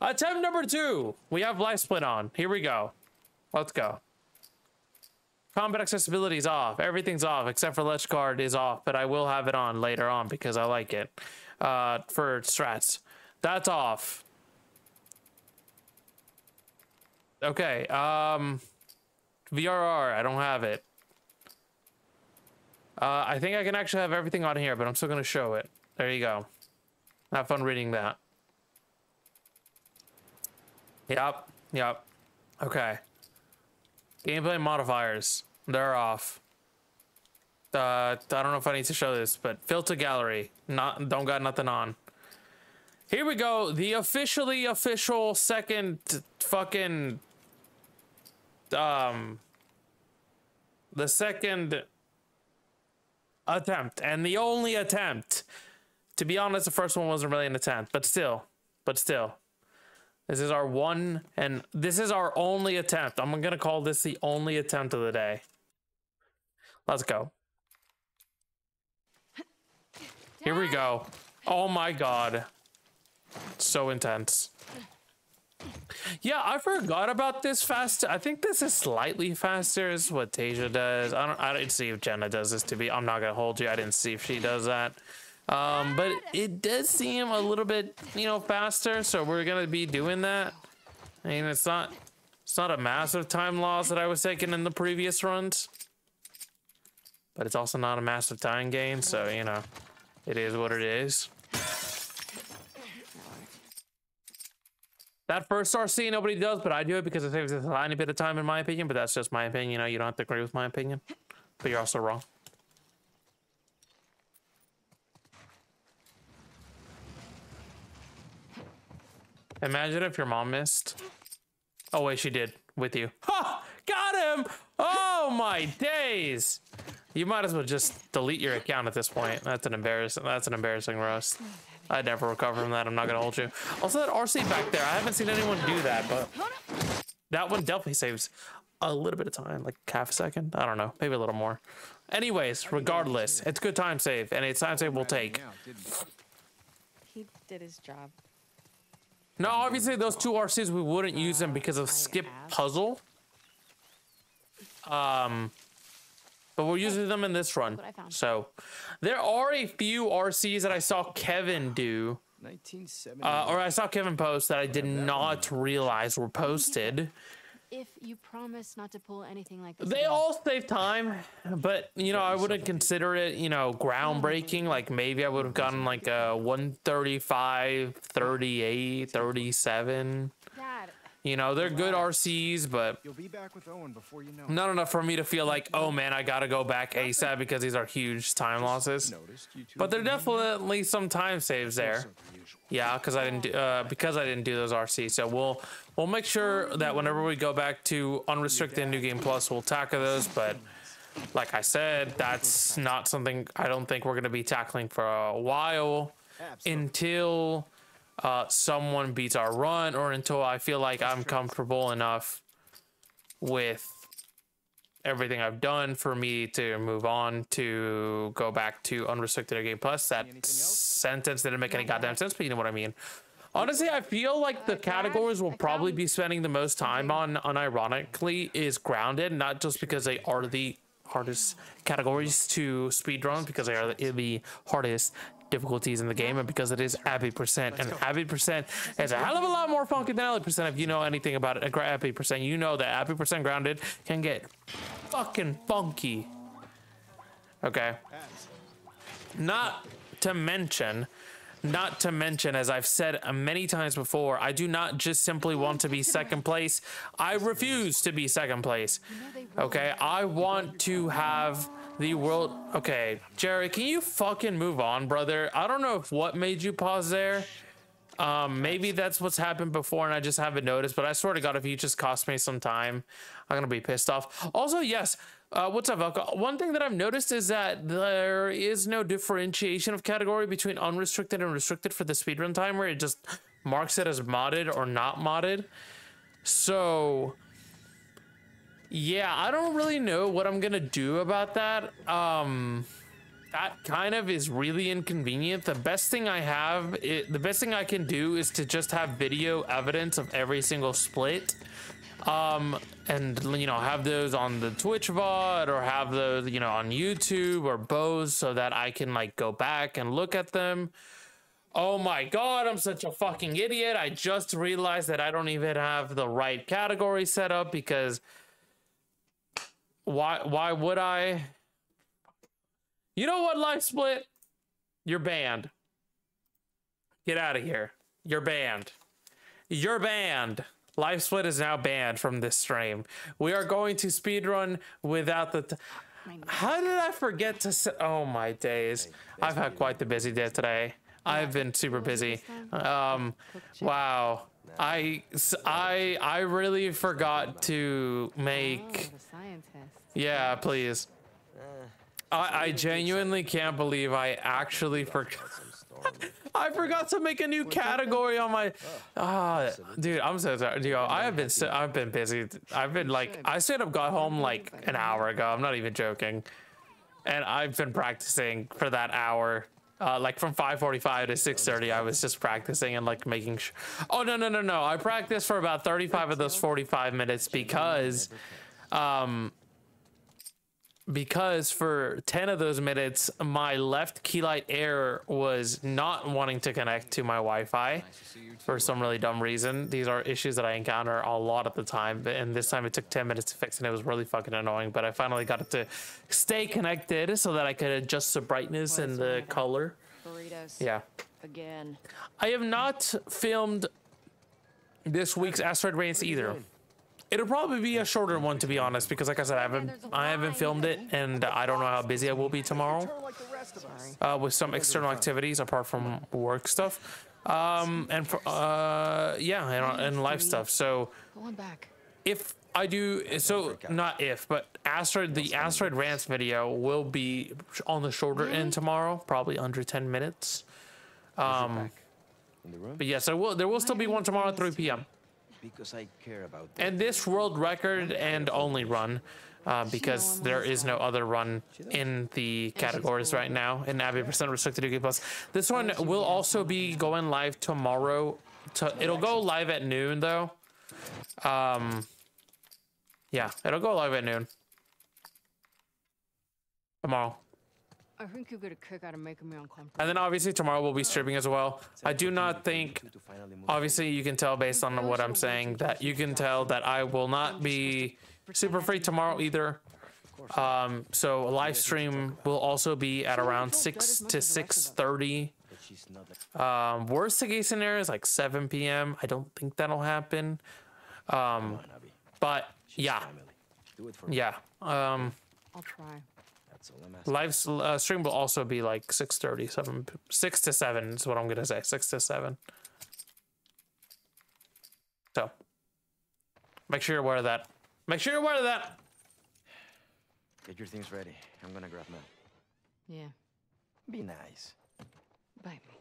Attempt number two. We have LiveSplit on. Here we go. Let's go. Combat accessibility is off. Everything's off except for Ledge Guard is off, but I will have it on later on because I like it. Uh, for strats. That's off. Okay, um... VRR, I don't have it. Uh, I think I can actually have everything on here, but I'm still going to show it. There you go. Have fun reading that. Yep, yep. Okay. Gameplay modifiers. They're off. Uh, I don't know if I need to show this, but filter gallery. Not don't got nothing on. Here we go. The officially official second fucking um the second attempt and the only attempt. To be honest, the first one wasn't really an attempt, but still, but still. This is our one and this is our only attempt. I'm going to call this the only attempt of the day. Let's go. Here we go. Oh my god. So intense. Yeah, I forgot about this fast. I think this is slightly faster is what Tasia does. I don't I didn't see if Jenna does this to be. I'm not gonna hold you. I didn't see if she does that. Um, but it does seem a little bit, you know, faster. So we're gonna be doing that. I mean, it's not it's not a massive time loss that I was taking in the previous runs. But it's also not a massive time gain, so you know, it is what it is. That first RC nobody does, but I do it because it saves a tiny bit of time in my opinion, but that's just my opinion. You know, you don't have to agree with my opinion. But you're also wrong. Imagine if your mom missed. Oh wait, she did with you. Ha! Got him! Oh my days! You might as well just delete your account at this point. That's an embarrassing. That's an embarrassing roast. I'd never recover from that. I'm not gonna hold you. Also, that RC back there, I haven't seen anyone do that, but that one definitely saves a little bit of time, like half a second. I don't know, maybe a little more. Anyways, regardless, it's good time save, and it's time save we'll take. He did his job. No, obviously those two RCs we wouldn't use them because of skip puzzle. Um, but we're using them in this run. So there are a few RCs that I saw Kevin do. Uh, or I saw Kevin post that I did not realize were posted. If you promise not to pull anything like this, They again. all save time, but you know, I wouldn't consider it, you know, groundbreaking. Mm. Like maybe I would have gotten like a 135, 38, 37. You know, they're good RCs, but You'll be back with Owen before you know not enough for me to feel like, oh man, I gotta go back ASAP because these are huge time losses. Noticed you two But there are have been hanging out definitely some time saves there. closer than usual. Yeah, because I didn't do, uh, because I didn't do those RCs. So we'll we'll make sure that whenever we go back to unrestricted new game plus, we'll tackle those. But like I said, that's not something I don't think we're gonna be tackling for a while until uh, someone beats our run or until I feel like I'm comfortable enough with everything I've done for me to move on to go back to unrestricted game plus. That sentence didn't make any goddamn sense, but you know what I mean. Honestly, I feel like the categories we'll probably be spending the most time on, unironically, is grounded, not just because they are the hardest categories to speedrun, because they are the, the hardest difficulties in the game, and because it is Abby percent, and Abby percent is a hell of a lot more funky than Abby percent. If you know anything about it, uh, Abby percent, you know that Abby percent grounded can get fucking funky. Okay. Not to mention, not to mention, as I've said many times before, I do not just simply want to be second place. I refuse to be second place. Okay, I want to have the world. Okay, Jerry, can you fucking move on, brother? I don't know if what made you pause there. Um, maybe that's what's happened before and I just haven't noticed, but I swear to God, if you just cost me some time, I'm gonna be pissed off. Also, yes, uh, what's up, Velka? One thing that I've noticed is that there is no differentiation of category between unrestricted and restricted for the speedrun timer. It just marks it as modded or not modded. So, yeah, I don't really know what I'm gonna do about that. Um, that kind of is really inconvenient. The best thing I have, it, the best thing I can do is to just have video evidence of every single split. Um, and you know, have those on the Twitch VOD or have those, you know, on YouTube or both so that I can like go back and look at them. Oh my god, I'm such a fucking idiot. I just realized that I don't even have the right category set up because why why would I? You know what, LiveSplit? You're banned. Get out of here. You're banned. You're banned. LiveSplit is now banned from this stream. We are going to speedrun without the. T- How did I forget to say? Oh my days. I've had quite the busy day today. I've been super busy. Um, wow. I, I, I really forgot to make. Yeah, please. I, I genuinely can't believe I actually forgot. I forgot to make a new category on my. Ah, dude, I'm so sorry. Dude, I have been so, I've been busy. I've been like I straight up got home like an hour ago. I'm not even joking, and I've been practicing for that hour. Uh, like from 5:45 to 6:30, I was just practicing and like making sure. Oh no no no no! I practiced for about 35 of those 45 minutes because, um, because for 10 of those minutes, my left key light air was not wanting to connect to my Wi Fi for some really dumb reason. These are issues that I encounter a lot of the time, and this time it took 10 minutes to fix, and it was really fucking annoying. But I finally got it to stay connected so that I could adjust the brightness and the color. Burritos. Yeah. Again. I have not filmed this week's Asteroid Rants either. It'll probably be a shorter one, to be honest, because like I said, I haven't I haven't filmed it, and I don't know how busy I will be tomorrow uh, with some external activities apart from work stuff, um, and for, uh, yeah, and, and life stuff. So if I do, so not if, but asteroid the asteroid rants video will be on the shorter end tomorrow, probably under ten minutes. Um, In the room? but yes, there will there will still be one tomorrow at three p.m. Because I care about and this world record and only run uh, because there is no other run in the categories right now in Abby percent restricted UK plus. This one will also be going live tomorrow. To, it'll go live at noon though. Um, yeah, it'll go live at noon tomorrow. I think you get a kick out of making me uncomfortable. And then obviously tomorrow we'll be streaming as well. I do not think you to finally move obviously you can tell based on what I'm saying that you can tell that I will not be super free tomorrow either. Um, so a live stream will also be at around six to six thirty. that she's not like Um, worst case scenario is like seven p.m. I don't think that'll happen. Um, but yeah, Family. Do it for me. yeah. Um, I'll try. That's all I'm asking. live uh, stream will also be like 6:30, 7, six to seven is what I'm gonna say. Six to seven. So make sure you're aware of that. Make sure you're aware of that. Get your things ready. I'm gonna grab Mel. Yeah. Be nice. Bite me.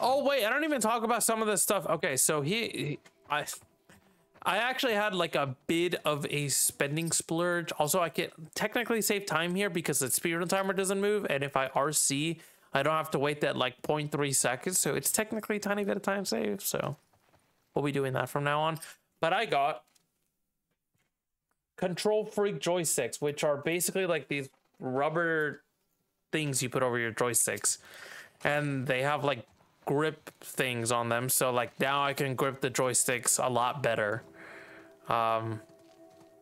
Oh wait, I don't even talk about some of this stuff. Okay, so he, he- I, I actually had like a bit of a spending splurge. Also, I can technically save time here because the speedrun timer doesn't move, and if I RC, I don't have to wait that like 0.3 seconds. So it's technically a tiny bit of time save. So we'll be doing that from now on. But I got KontrolFreek joysticks, which are basically like these rubber things you put over your joysticks, and they have like grip things on them. So like now I can grip the joysticks a lot better. Um,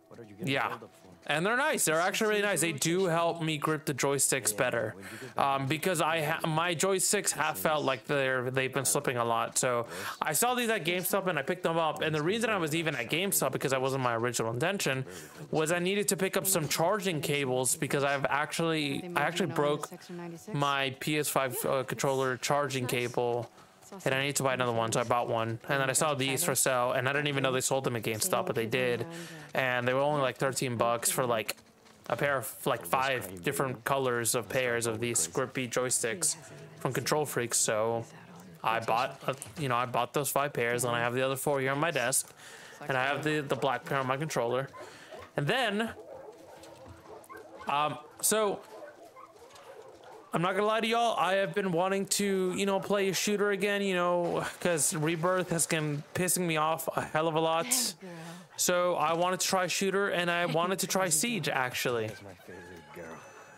What are you getting yeah. called up for? and they're nice. They're actually really nice. They do help me grip the joysticks better. Um, because I ha- my joysticks have felt like they're they've been slipping a lot. So I saw these at GameStop and I picked them up. And the reason I was even at GameStop because I wasn't my original intention was I needed to pick up some charging cables because I've actually I actually me on to broke my PS5 uh, controller charging cable and I need to buy another one, so I bought one. And then I saw these for sale, and I didn't even know they sold them at GameStop, but they did. And they were only like 13 bucks for like a pair of like five different colors of pairs of these grippy joysticks from KontrolFreeks. So I bought, uh, you know, I bought those five pairs, and I have the other four here on my desk, and I have the the black pair on my controller. And then, um, so I'm not gonna lie to y'all. I have been wanting to, you know, play a shooter again. You know, because Rebirth has been pissing me off a hell of a lot. Girl. So I wanted to try shooter, and I wanted to try siege actually. My favorite girl.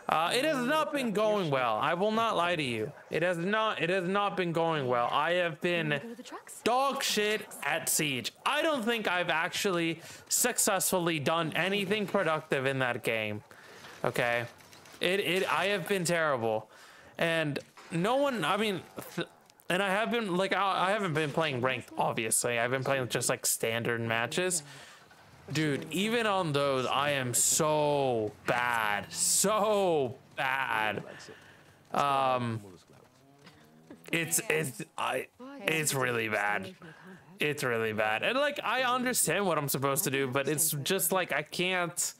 Uh, it has not been going well. I will not lie to you. It has not. It has not been going well. I have been Go to the trucks. dog shit at siege. I don't think I've actually successfully done anything productive in that game. Okay, it it I have been terrible, and no one. I mean. Th- and I have been like I, I haven't been playing ranked obviously. I've been playing just like standard matches. Dude, even on those I am so bad. So bad. Um it's it's I it's really bad. It's really bad. And like I understand what I'm supposed to do, but it's just like I can't.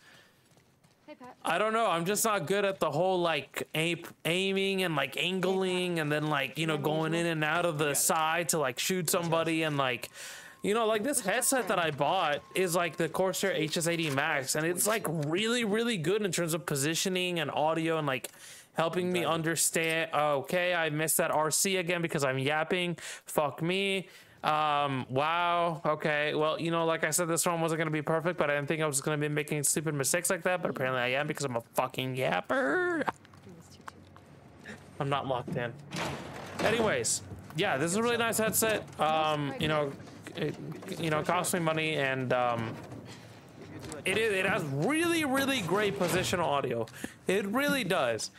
I don't know. I'm just not good at the whole like aim, aiming and like angling and then like you know going in and out of the side to like shoot somebody and like you know like this headset that I bought is like the Corsair HS80 Max and it's like really really good in terms of positioning and audio and like helping me understand. Okay, I missed that RC again because I'm yapping. Fuck me. Um, wow. Okay. Well, you know, like I said, this one wasn't going to be perfect, but I didn't think I was going to be making stupid mistakes like that. But apparently I am because I'm a fucking yapper. I'm not locked in. Anyways, yeah, this is a really nice headset. Um, you know, it, you know, cost me money and, um, it is, it has really, really great positional audio. It really does.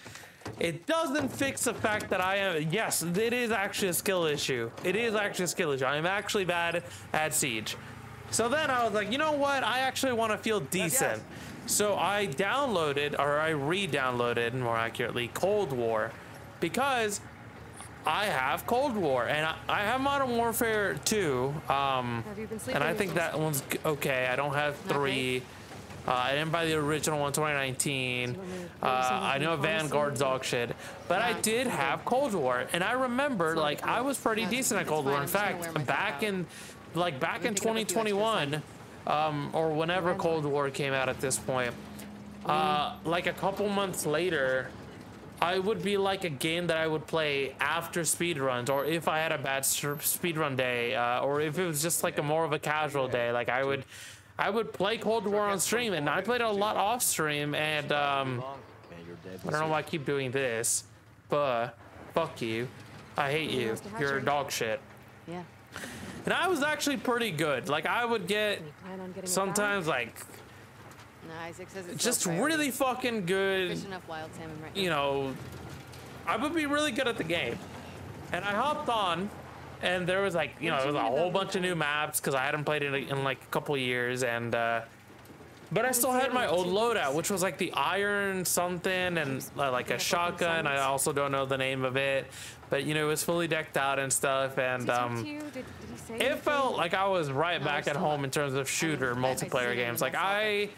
It doesn't fix the fact that I am. Yes, it is actually a skill issue. It is actually a skill issue. I am actually bad at Siege. So then I was like, you know what? I actually want to feel decent. So I downloaded, or I re-downloaded, more accurately, Cold War, because I have Cold War and I, I have Modern Warfare 2. Um, Have you been and I think that one's okay. I don't have Not three. Uh, I didn't buy the original one, 2019. Do you want me to Uh, maybe send you I know pharmacy? Vanguard dog shit, but I did have Cold War, and I remember like. I was pretty decent at Cold War. In I'm just gonna fact, back in like back in Let me pick up a few extras 2021, um, or whenever Where am I? Cold War came out at this point, uh, like a couple months later. I would be like a game that I would play after speedruns, or if I had a bad speedrun day, uh, or if it was just like a more of a casual day. Like I would, I would play Cold War on stream, and I played it a lot off stream. And um, Man, you're dead. I don't know why I keep doing this, but fuck you. I hate you. Nice to have You're you. dog shit. Yeah. And I was actually pretty good. Like I would get You plan on getting a sometimes like dog? No, Isaac says it's just really fucking good. Fish enough wild salmon right you know, I would be really good at the game. And I hopped on, and there was like, you know, there was a whole bunch of new maps because I hadn't played it in like a couple years, and uh, but I still had my old loadout, which was like the iron something and uh, like a shotgun. I also don't know the name of it, but you know, it was fully decked out and stuff, and Did he talk um. to you? Did, did he say It felt like I was right back at home in terms of shooter multiplayer games. Like. I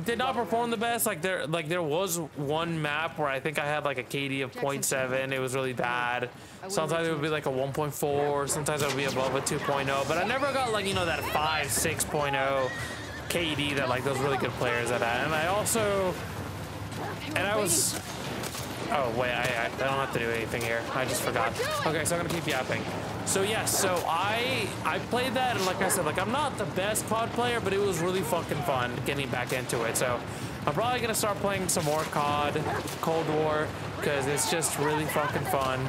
did not perform the best. Like there, like there was one map where I think I had like a KD of 0.7. It was really bad. Sometimes it would be like a 1.4. Sometimes it would be above a 2.0. But I never got like you know that 5, 6.0 KD that like those really good players that. And I also, and I was. Oh wait, I, I, don't have to do anything here. I just forgot. Okay, so I'm gonna keep yapping. So yes, so I I played that and like I said, like I'm not the best COD player, but it was really fucking fun getting back into it. So I'm probably gonna start playing some more COD, Cold War, because it's just really fucking fun.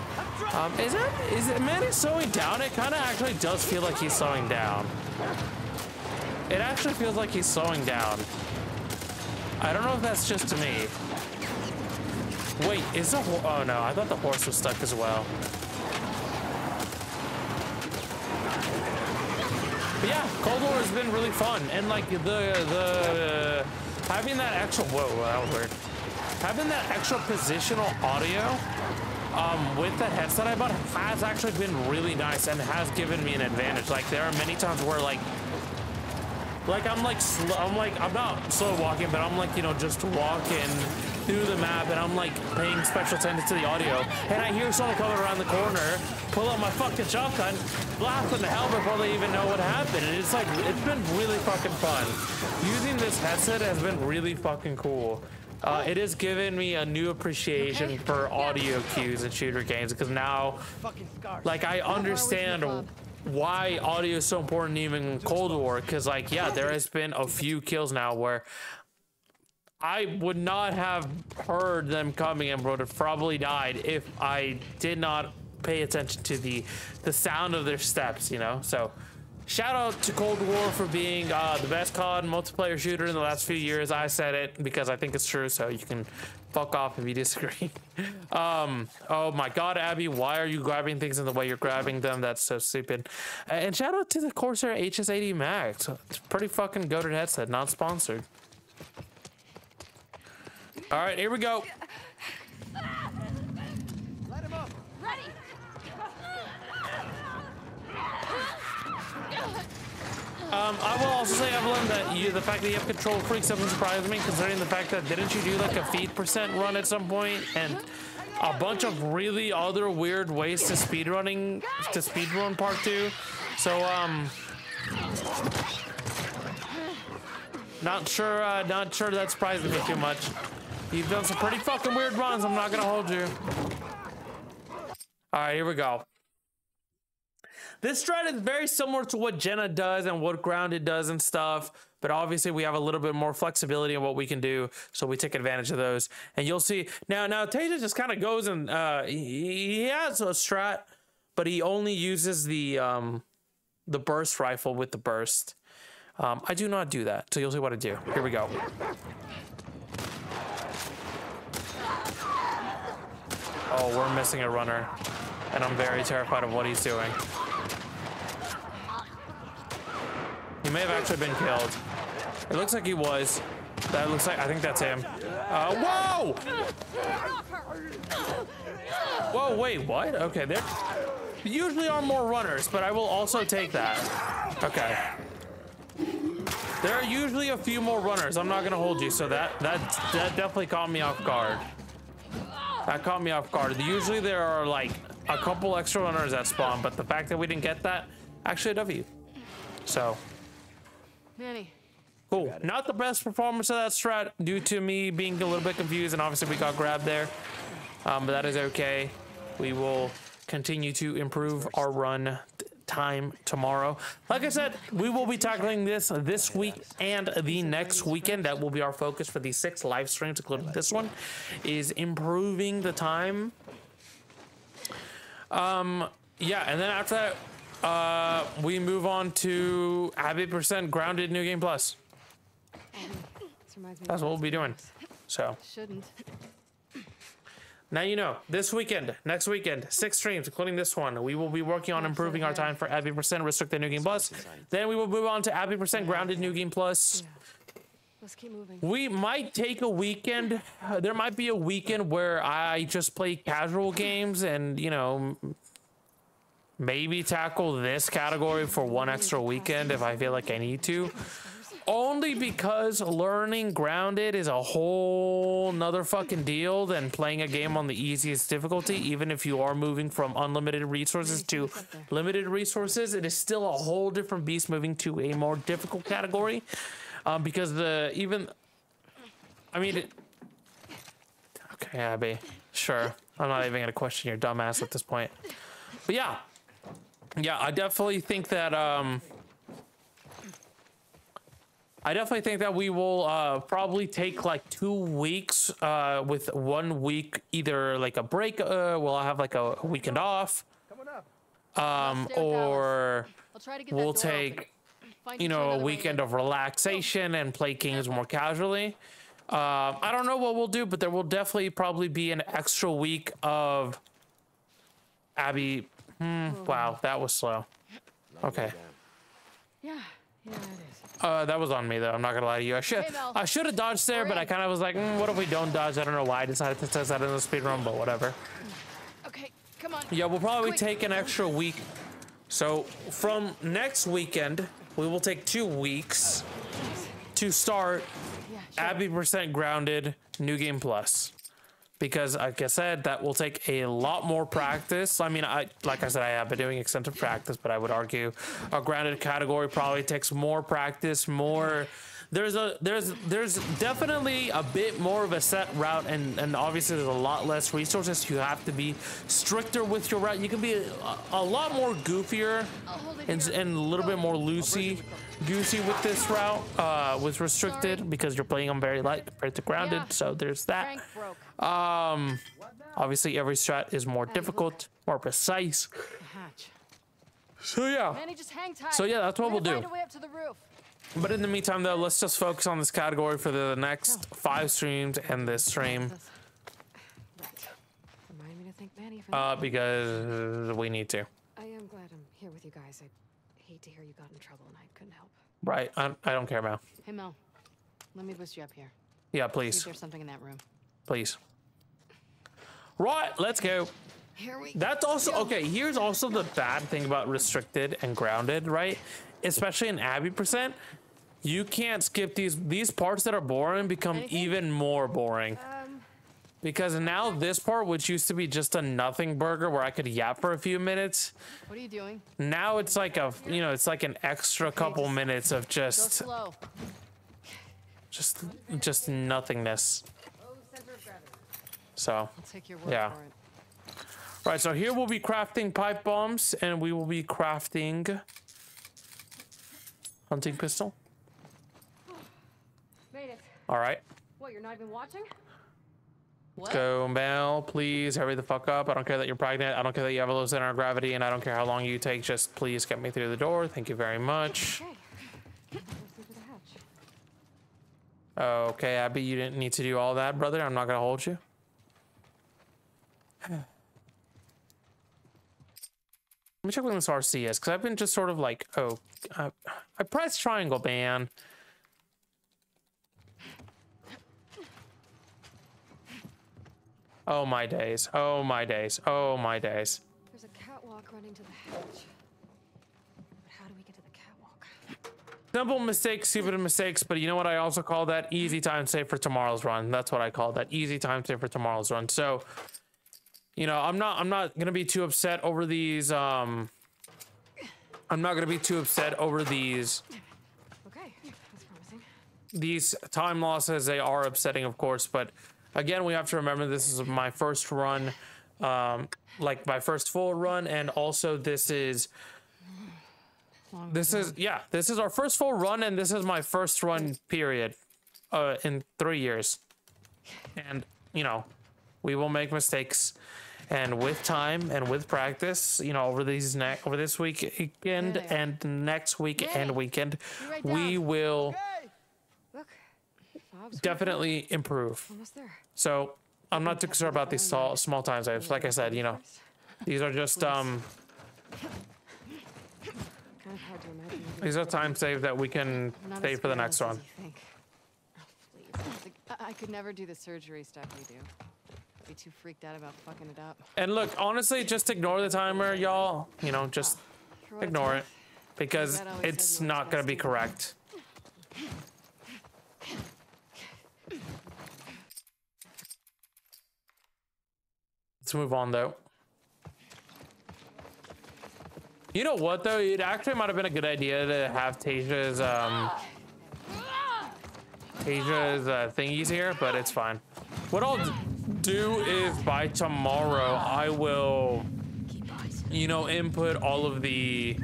Um, is it is it man is slowing down? It kind of actually does feel like he's slowing down. It actually feels like he's slowing down. I don't know if that's just to me. Wait, is the ho- oh no, I thought the horse was stuck as well. But yeah, Cold War has been really fun, and like the the having that extra whoa, that was weird. Having that extra positional audio um, with the headset I bought has actually been really nice and has given me an advantage. Like there are many times where like like I'm like slow, I'm like I'm not slow walking, but I'm like you know just walking through the map, and I'm like paying special attention to the audio, and I hear someone coming around the corner, pull out my fucking shotgun, blast them to hell before they even know what happened, and it's like it's been really fucking fun. Using this headset has been really fucking cool. uh, it has given me a new appreciation Okay. for audio cues in shooter games because now, like, I understand? Why audio is so important even in Cold War. Because, like, yeah, there has been a few kills now where I would not have heard them coming and would have probably died if I did not pay attention to the the sound of their steps. You know, so. Shout out to Cold War for being uh, the best COD multiplayer shooter in the last few years. I said it because I think it's true, so you can fuck off if you disagree. um, oh my god, Abby, why are you grabbing things in the way you're grabbing them? That's so stupid. And shout out to the Corsair HS80 Max. It's pretty fucking goated headset, not sponsored. All right, here we go. Let him up. Ready. Um, I will also say, Evelyn, that you, the fact that you have KontrolFreeks doesn't surprise me, considering the fact that didn't you do like a feed percent run at some point and a bunch of really other weird ways to speed running to speed run part two. So um, not sure, uh, not sure that surprises me too much. You've done some pretty fucking weird runs. I'm not gonna hold you. All right, here we go. This strat is very similar to what Jenna does and what Grounded does and stuff, but obviously we have a little bit more flexibility in what we can do, so we take advantage of those. And you'll see now. Now Tasia just kind of goes and uh, he, he has a strat, but he only uses the um, the burst rifle with the burst. Um, I do not do that, so you'll see what I do. Here we go. Oh, we're missing a runner, and I'm very terrified of what he's doing. He may have actually been killed. It looks like he was. That looks like, I think that's him. Uh, whoa! Whoa, wait, what? Okay, there usually are more runners, but I will also take that. Okay. There are usually a few more runners. I'm not gonna hold you, so that that that definitely caught me off guard. That caught me off guard. Usually there are like a couple extra runners that spawn, but the fact that we didn't get that, actually a W. So Manny. Cool. Not the best performance of that strat due to me being a little bit confused, and obviously we got grabbed there. Um, but that is okay. We will continue to improve our run time tomorrow. Like I said, we will be tackling this this week and the next weekend. That will be our focus for these six live streams, including this one, is improving the time. Um, yeah, and then after that, uh, we move on to Abby Percent Grounded New Game Plus. This reminds me. That's what we'll be doing. So Shouldn't. now you know. This weekend, next weekend, six streams, including this one. We will be working on improving our time for Abby Percent Restricted New Game Plus. Then we will move on to Abby Percent Grounded New Game Plus. Let's keep moving. We might take a weekend. uh, There might be a weekend where I just play casual games and you know m- maybe tackle this category for one extra weekend if I feel like I need to. Only because learning grounded is a whole nother fucking deal than playing a game on the easiest difficulty. Even if you are moving from unlimited resources to limited resources, it is still a whole different beast moving to a more difficult category. Um, because the even, I mean, it, okay, Abby, sure. I'm not even gonna question your dumbass at this point. But yeah, yeah, I definitely think that um, I definitely think that we will uh, probably take like two weeks uh, with one week either like a break. Uh, we'll have like a weekend off, um, or I'll try to get we'll that door open. take you know a weekend of relaxation and play games more casually. Um, I don't know what we'll do, but there will definitely probably be an extra week of Abby. Hmm, wow, that was slow. Okay. Yeah, yeah, it is. Uh, that was on me though. I'm not gonna lie to you. I should Hey, I should have dodged there, We're but I kind of was like, mm, what if we don't dodge? I don't know why I decided to test that in the speed run, but whatever. Okay, come on. Yeah, we'll probably Quick. take an extra week. So from next weekend, we will take two weeks to start Yeah, sure. Abby Percent Grounded New Game Plus. Because, like I said, that will take a lot more practice. I mean, I like I said, I have been doing extensive practice, but I would argue a grounded category probably takes more practice, more there's a there's there's definitely a bit more of a set route and and obviously there's a lot less resources. You have to be stricter with your route. You can be a, a lot more goofier and, and a little bit more loosey goosey with this route uh with restricted Sorry. because you're playing them very light compared to grounded Yeah. so there's that um obviously every strat is more difficult more precise so yeah Manny, just hang tight. So, yeah, that's what we'll do. Find a way up to the roof. But in the meantime, though, let's just focus on this category for the next five streams and this stream, Right. Remind me to thank Manny for uh, because we need to. I am glad I'm here with you guys. I hate to hear you got in trouble and I. Right? I, I don't care, Mel. Hey Mel, let me boost you up here. Yeah, please, there's something in that room. please. Right, let's go. Here we That's also okay. Here's also the bad thing about restricted and grounded, right? Especially in Abby percent, you can't skip these. These parts that are boring become Anything? even more boring. Um, Because now this part, which used to be just a nothing burger where I could yap for a few minutes, what are you doing? now it's like a you know it's like an extra couple just minutes of just slow. just just nothingness so take your word Yeah. right so here we'll be crafting pipe bombs and we will be crafting hunting pistol Made it. all right What, you're not even watching? What? go Mel please hurry the fuck up I don't care that you're pregnant I don't care that you have a low center of gravity and I don't care how long you take just please get me through the door thank you very much Okay. Okay Abby you didn't need to do all that brother I'm not gonna hold you Let me check what this RC is, because I've been just sort of like, oh, uh, I pressed triangle ban. Oh my days. Oh my days. Oh my days. There's a catwalk running to the hatch. But how do we get to the catwalk? Simple mistakes, stupid mistakes, but you know what I also call that? Easy time save for tomorrow's run. That's what I call that. Easy time save for tomorrow's run. So, you know, I'm not I'm not gonna be too upset over these um I'm not gonna be too upset over these Okay, that's promising. these time losses. They are upsetting, of course, but again, we have to remember this is my first run, um, like my first full run, and also this is This is yeah, this is our first full run, and this is my first run period, uh, in three years. And you know, we will make mistakes, and with time and with practice, you know, over these ne- over this weekend There they are. and next week and weekend, we will Hey! Look. Bob's definitely improve. So I'm not too concerned about these small small time saves. Like I said, you know, these are just um Kind of hard to imagine. you these are time saves that we can I'm not as save for the next one. Oh, I-, could never do the surgery stuff you do. Be too freaked out about fucking it up. And look, honestly, just ignore the timer, y'all. You know, just it's ignore it because Dad always said it's not going to be correct. Move on though. You know what though? It actually might have been a good idea to have Tasia's um Tasia's uh, thingies here, but it's fine. What I'll do is by tomorrow I will you know input all of the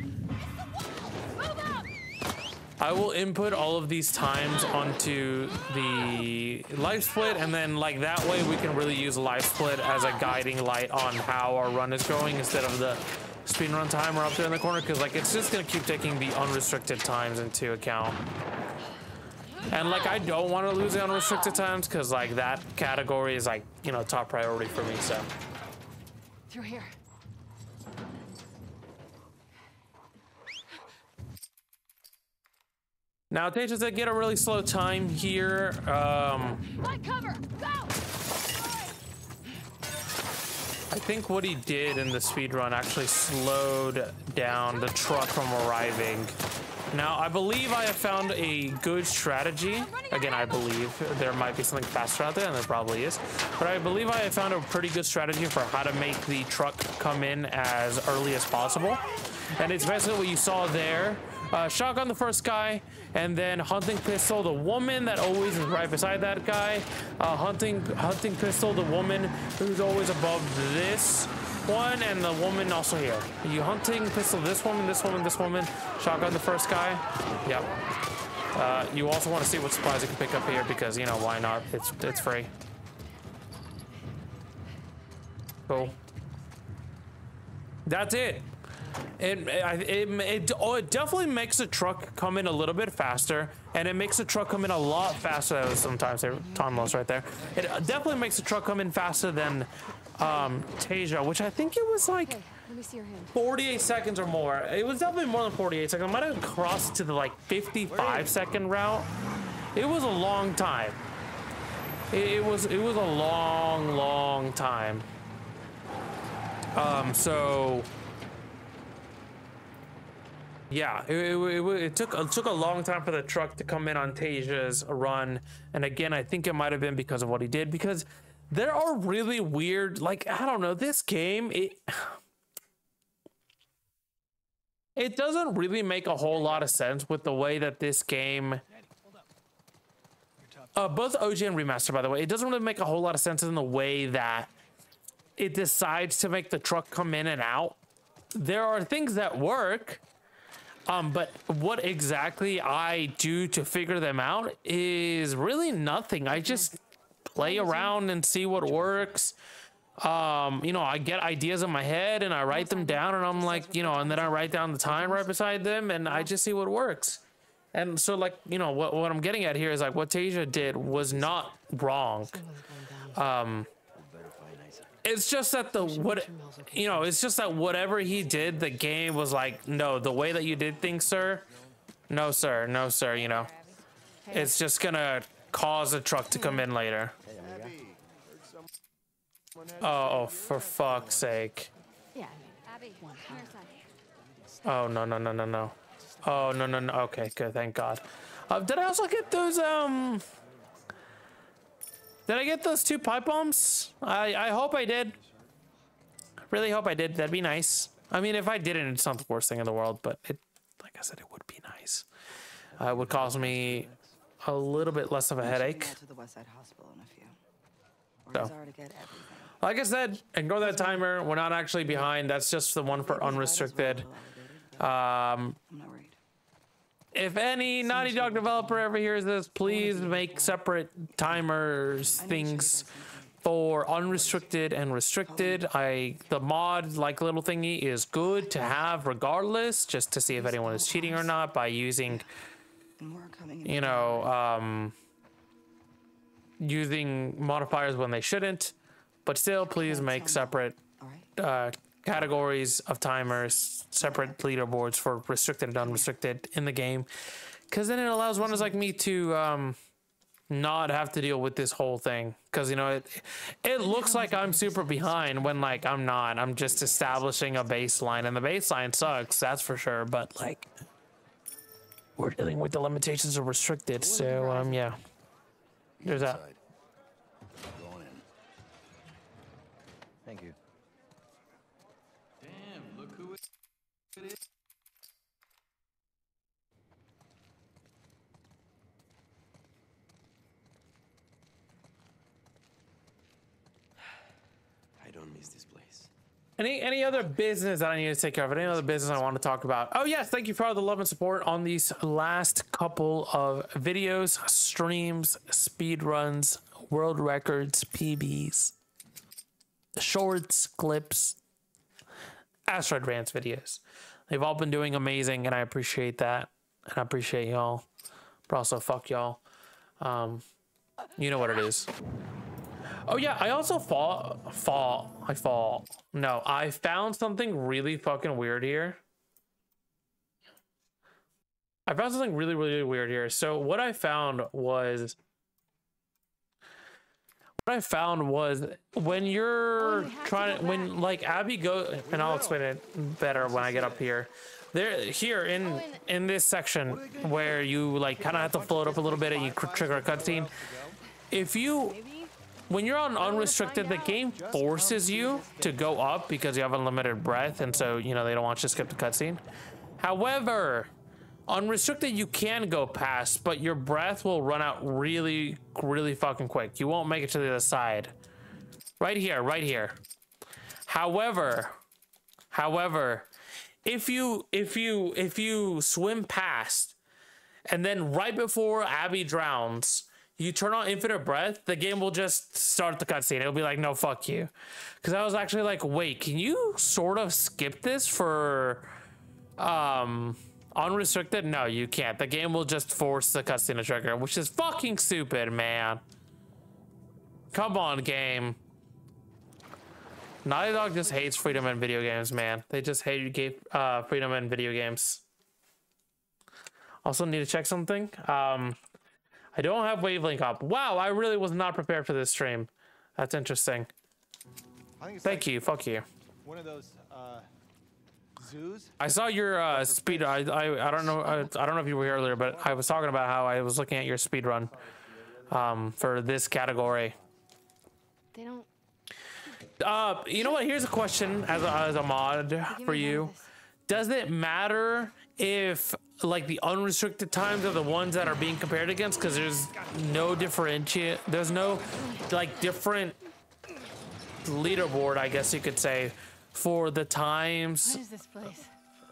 I will input all of these times onto the LiveSplit, and then like that way we can really use LiveSplit as a guiding light on how our run is going instead of the speed run timer up there in the corner, because like it's just gonna keep taking the unrestricted times into account. And like I don't want to lose the unrestricted times, because like that category is like you know top priority for me. So Through here. Now Tejas did get a really slow time here. Um! I think what he did in the speed run actually slowed down the truck from arriving. Now, I believe I have found a good strategy. Again, I believe there might be something faster out there, and there probably is. But I believe I have found a pretty good strategy for how to make the truck come in as early as possible. And it's basically what you saw there. uh, shotgun the first guy, and then hunting pistol the woman that always is right beside that guy. Uh, hunting hunting pistol the woman who's always above this one, and the woman also here. You hunting pistol this woman, this woman, this woman. Shotgun the first guy. Yep. Uh, you also want to see what supplies you can pick up here because you know why not? It's it's free. Cool. That's it. It, it, it, oh, it definitely makes the truck come in a little bit faster, and it makes the truck come in a lot faster. That was sometimes time loss right there. It definitely makes the truck come in faster than um, Tasia, which I think it was like Okay, let me see your hand. 48 seconds or more. It was definitely more than 48 seconds. I might have crossed to the like 55 second route. It was a long time. It, it was it was a long, long time. Um, so yeah, it, it, it, it took it took a long time for the truck to come in on Tasia's run, and again, I think it might have been because of what he did. Because there are really weird, like I don't know, this game it it doesn't really make a whole lot of sense with the way that this game. Uh, both OG and remaster, by the way, it doesn't really make a whole lot of sense in the way that it decides to make the truck come in and out. There are things that work, um, but what exactly I do to figure them out is really nothing. I just play around and see what works. Um, you know, I get ideas in my head and I write them down and I'm like, you know, and then I write down the time right beside them and I just see what works. And so like, you know, what, what I'm getting at here is like what Tasia did was not wrong. Um, it's just that the what you know it's just that whatever he did the game was like no the way that you did things sir no sir no sir you know. It's just gonna cause a truck to come in later. Oh for fuck's sake. Yeah, Abby, One come here, son. oh no no no no no. Oh no no no. Okay good thank god. Uh, did i also get those um did i get those two pipe bombs? I i hope i did. Really hope i did. That'd be nice. I mean if i didn't it's not the worst thing in the world but it like i said it would be nice. Uh, it would cause me a little bit less of a headache. to the West Side Hospital in a few. So. Orders are to get everything. like i said ignore that timer. We're not actually behind. That's just the one for unrestricted. um I'm not worried. If any Naughty Dog developer ever hears this, please make separate timers things for unrestricted and restricted. I the mod like little thingy is good to have regardless, just to see if anyone is cheating or not by using And more coming. you know um, using modifiers when they shouldn't. But still, please make separate uh, categories of timers, separate leaderboards for restricted and unrestricted in the game, because then it allows runners like me to um, not have to deal with this whole thing. Because you know it, it looks like I'm super behind when like I'm not. I'm just establishing a baseline, and the baseline sucks, that's for sure. But like, we're dealing with the limitations of restricted, so um, yeah. There's that. Inside. Going in. Thank you. Damn, look who it it is. I don't miss this place. Any any other business that I need to take care of? Any other business I want to talk about? Oh yes, thank you for all the love and support on these last couple of videos, streams, speed runs, world records, PBs, shorts, clips, Asteroid Rants videos. They've all been doing amazing, and I appreciate that, and I appreciate y'all. But also, fuck y'all. Um, you know what it is. Oh yeah, I also fall fall I fall. No, I found something really fucking weird here. I found something really really weird here. So what I found was what I found was when you're Oh, trying to when like Abby go and I'll explain it better when I get up here. There here in in this section where you like kind of have to float up a little bit and you trigger a cutscene. If you. When you're on unrestricted, the game forces you to go up because you have unlimited breath, and so you know they don't want you to skip the cutscene. However, Unrestricted, you can go past, but your breath will run out really, really fucking quick. You won't make it to the other side. Right here, right here. However, however, if you if you if you swim past and then right before Abby drowns, you turn on infinite breath, the game will just start the cutscene. It'll be like, no, fuck you. Because I was actually like, wait, can you sort of skip this for um unrestricted? No, you can't. The game will just force the cutscene to trigger, which is fucking stupid, man. Come on, game. Naughty Dog just hates freedom in video games, man. They just hate uh, freedom in video games. Also, need to check something. Um, I don't have Wavelink up. Wow, I really was not prepared for this stream. That's interesting. I think it's Thank like you. Fuck you. one of those uh, zoos. I saw your uh, speed. I, I I don't know. I, I don't know if you were here earlier, but I was talking about how I was looking at your speed run um, for this category. They don't. Uh, you know what? Here's a question as a, as a mod for you. of this. Does it matter if like the unrestricted times are the ones that are being compared against? Because there's no differentiate. There's no like different leaderboard, I guess you could say, for the times What is this place?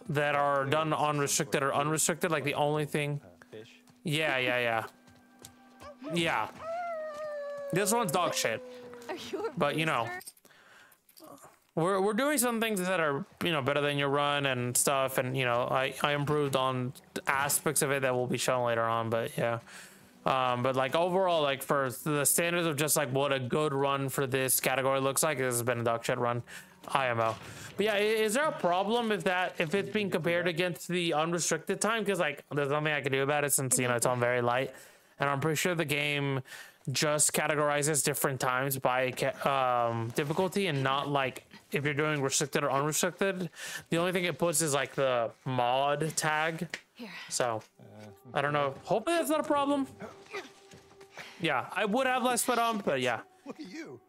that are done unrestricted or unrestricted. Like the only thing. Yeah, yeah, yeah, yeah. This one's dog shit. Are you a But, you know? We're we're doing some things that are you know better than your run and stuff and you know i i improved on aspects of it that will be shown later on but yeah. Um but like overall like for the standards of just like what a good run for this category looks like this has been a dog shit run imo but yeah is there a problem if that if it's being compared against the unrestricted time? Because like there's nothing i can do about it since you know it's on very light. And i'm pretty sure the game just categorizes different times by um, difficulty and not like if you're doing restricted or unrestricted. The only thing it puts is like the mod tag. Here. So I don't know. Hopefully that's not a problem. Yeah, I would have less sped on, but yeah. Look at you.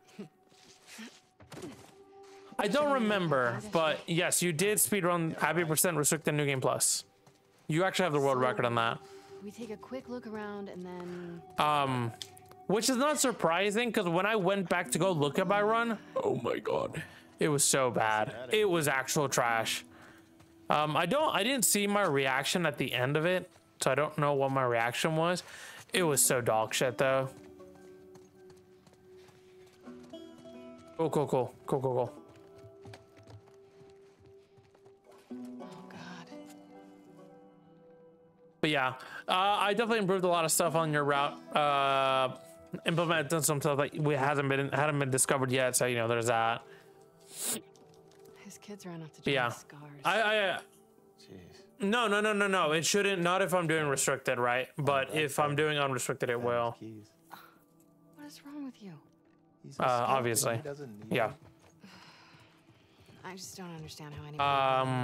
I don't remember, but yes, you did speedrun Abby Percent Restricted New Game Plus. You actually have the world record on that. We take a quick look around and then. Um, which is not surprising because when I went back to go look at my run, oh my god, it was so bad. It was actual trash. Um, I don't, I didn't see my reaction at the end of it, so I don't know what my reaction was. It was so dog shit though. Cool, cool, cool, cool, cool, cool. But yeah, uh, I definitely improved a lot of stuff on your route. Uh, implemented some stuff that we hasn't been hadn't been discovered yet. So you know, there's that. His kids ran off to But join yeah, scars. I, I uh, Jeez. no no no no no. It shouldn't. Not if I'm doing restricted, right? But if I'm doing unrestricted, it will. Keys. what is wrong with you? He's Uh, obviously. He doesn't need Yeah. I just don't understand how anybody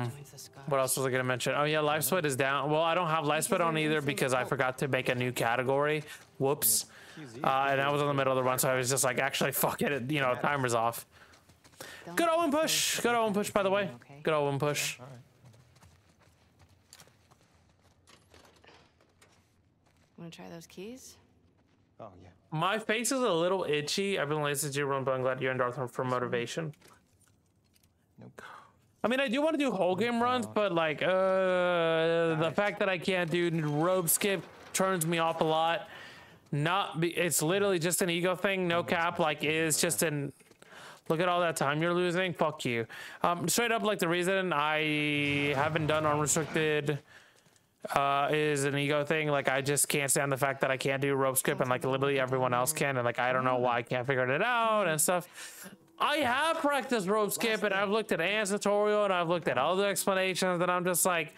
Um, joins the scars. What else was I gonna mention? Oh yeah, LiveSplit is down. Well, I don't have LiveSplit on either because I forgot to make a new category. Whoops. Uh, and I was in the middle of the run, so I was just like, actually, fuck it. You know, timer's off. Don't Good Owen say push. so Good Owen push, by the way. Okay. Good Owen push. All right. Want to try those keys? Oh yeah. My face is a little itchy. I've been listening to you run, but I'm glad you're in Darth for motivation. Nope. I mean, I do want to do whole game runs, but like, uh, the fact that I can't do rope skip turns me off a lot. Not, be, it's literally just an ego thing. No cap. Like, it's just an. Look at all that time you're losing. Fuck you. Um, straight up, like the reason I haven't done unrestricted uh, is an ego thing. Like I just can't stand the fact that I can't do rope skip and like literally everyone else can, and like I don't know why I can't figure it out and stuff. I have practiced rope skip and I've looked at Anne's tutorial and I've looked at other explanations and I'm just like,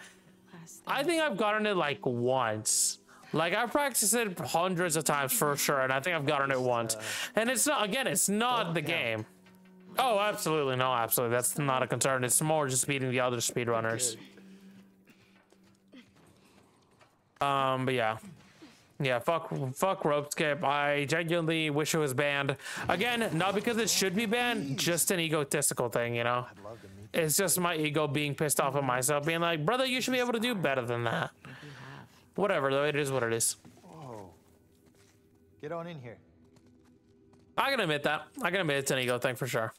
I think I've gotten it like once. Like I've practiced it hundreds of times for sure, and I think I've gotten it once. And it's not again, it's not the game. Oh, absolutely no, absolutely. That's not a concern. It's more just beating the other speedrunners. Um, but yeah. Yeah, fuck fuck rope skip. I genuinely wish it was banned. Again, not because it should be banned, just an egotistical thing, you know? It's just my ego being pissed off at myself, being like, brother, you should be able to do better than that. Whatever, though, it is what it is. Whoa. Get on in here. I can admit that. I can admit it's an ego thing for sure.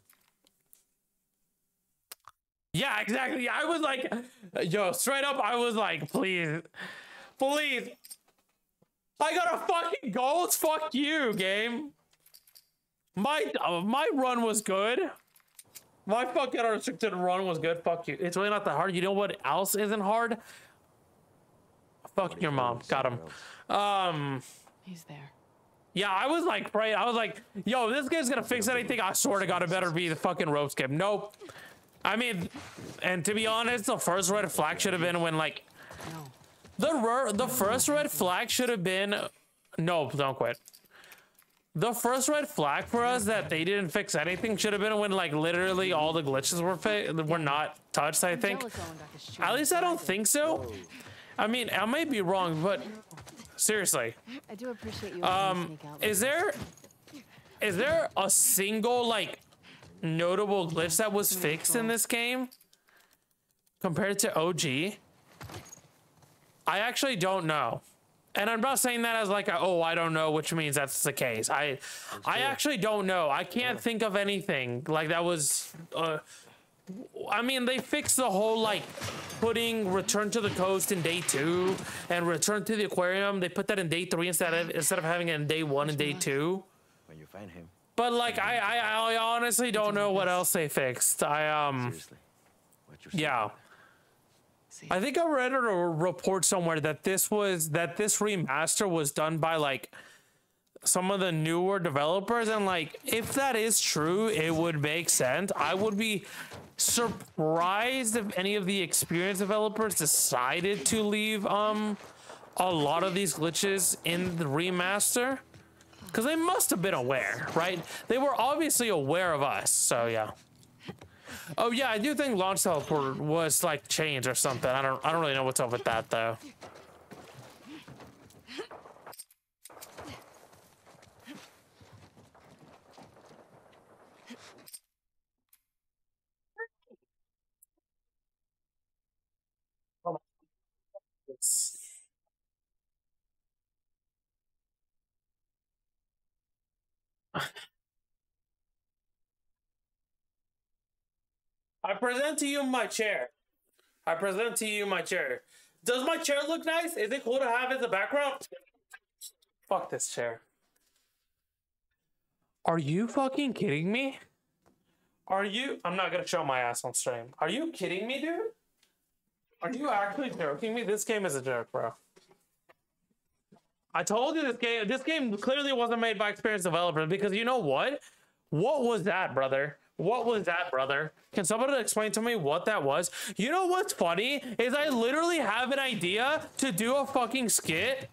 Yeah, exactly. I was like, yo, straight up, I was like, please, please. I got a fucking gold. Fuck you, game. My uh, my run was good. My fucking unrestricted run was good. Fuck you. It's really not that hard. You know what else isn't hard? Fuck your mom. Got him. Um. He's there. Yeah, I was like, right. I was like, yo, this guy's gonna fix anything. I swear to God, it better be the fucking rope skip. Nope. I mean, and to be honest, the first red flag should have been when like the the first red flag should have been. No, don't quit. The first red flag for us that they didn't fix anything should have been when like literally all the glitches were were not touched. I think. Jealous Owen got this At least I don't think so. I mean, I may be wrong, but seriously. I do appreciate you. Um, is there is there a single like notable glitch that was fixed in this game compared to OG? I actually don't know. And I'm not saying that as like a, oh I don't know, which means that's the case. I I actually don't know. I can't think of anything like that was. Uh, I mean, they fixed the whole like putting Return to the Coast in day two and Return to the Aquarium. They put that in day three instead of instead of having it in day one and day two. When you find him, But like, I I, I honestly don't know what else they fixed. I um seriously, watch yourself. yeah. I think I read a report somewhere that this was that this remaster was done by like some of the newer developers and like if that is true it would make sense i would be surprised if any of the experienced developers decided to leave um a lot of these glitches in the remaster because they must have been aware right? They were obviously aware of us so yeah. Oh yeah i do think launch teleport was like changed or something. I don't i don't really know what's up with that though I present to you my chair. I present to you my chair. Does my chair look nice? Is it cool to have as a background? Fuck this chair. Are you fucking kidding me? Are you? I'm not gonna show my ass on stream. Are you kidding me, dude? Are you actually joking me? This game is a joke, bro. I told you this game. This game clearly wasn't made by experienced developers because you know what? What was that, brother? What was that, brother? Can somebody explain to me what that was? You know what's funny is I literally have an idea to do a fucking skit.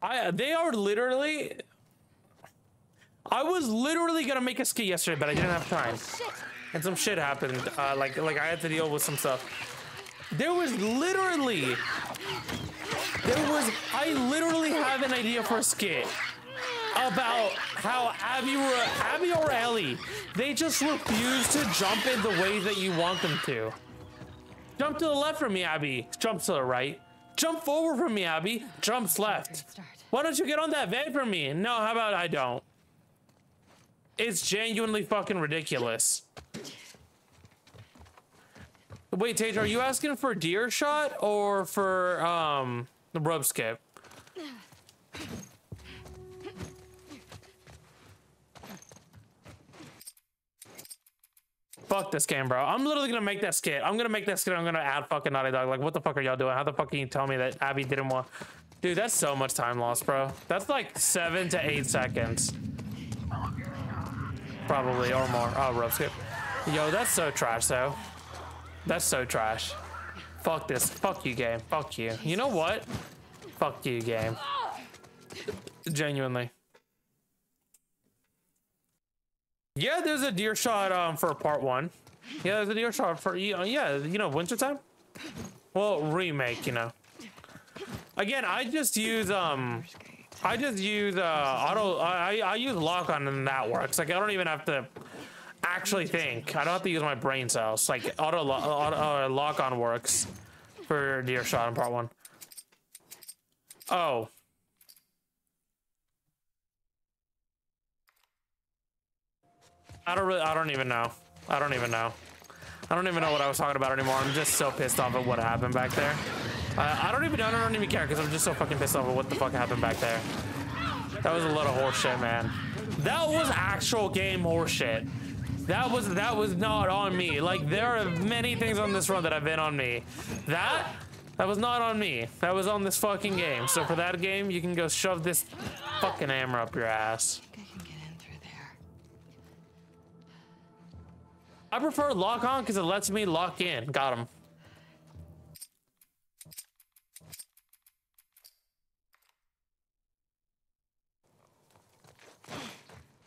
I they are literally. I was literally gonna make a skit yesterday, but I didn't have time, and some shit happened. Uh, like like I had to deal with some stuff. There was literally. There was. I literally have an idea for a skit about how Abby Abby or Ellie, they just refuse to jump in the way that you want them to. Jump to the left from me, Abby. Jump to the right. Jump forward from me, Abby. Jumps left. Why don't you get on that van for me? No, how about I don't? It's genuinely fucking ridiculous. Wait, Tage, are you asking for deer shot or for um the rope skip? Fuck this game, bro. I'm literally gonna make that skit. I'm gonna make that skit. I'm gonna add fucking Naughty Dog. Like, what the fuck are y'all doing? How the fuck can you tell me that Abby didn't want? Dude, that's so much time lost, bro. That's like seven to eight seconds, probably or more. Oh, rope skip. Yo, that's so trash, though. That's so trash. Fuck this. Fuck you, game. Fuck you. You know what? Fuck you, game. Genuinely. Yeah, there's a deer shot um for part one. Yeah, there's a deer shot for you. Yeah, you know, wintertime. Well, remake, you know. Again, I just use um, I just use uh auto. I I use lock on and that works. Like I don't even have to. Actually think. I don't have to use my brain cells. Like auto, lo- auto uh, lock on works for Deer Shot in part one. Oh. I don't really. I don't even know. I don't even know. I don't even know what I was talking about anymore. I'm just so pissed off at what happened back there. Uh, I don't even know. I don't even care because I'm just so fucking pissed off at what the fuck happened back there. That was a lot of horseshit, man. That was actual game horseshit. That was that was not on me. Like there are many things on this run that have been on me. That that was not on me. That was on this fucking game. So for that game, you can go shove this fucking hammer up your ass. I can get in through there. I prefer lock on because it lets me lock in. Got him.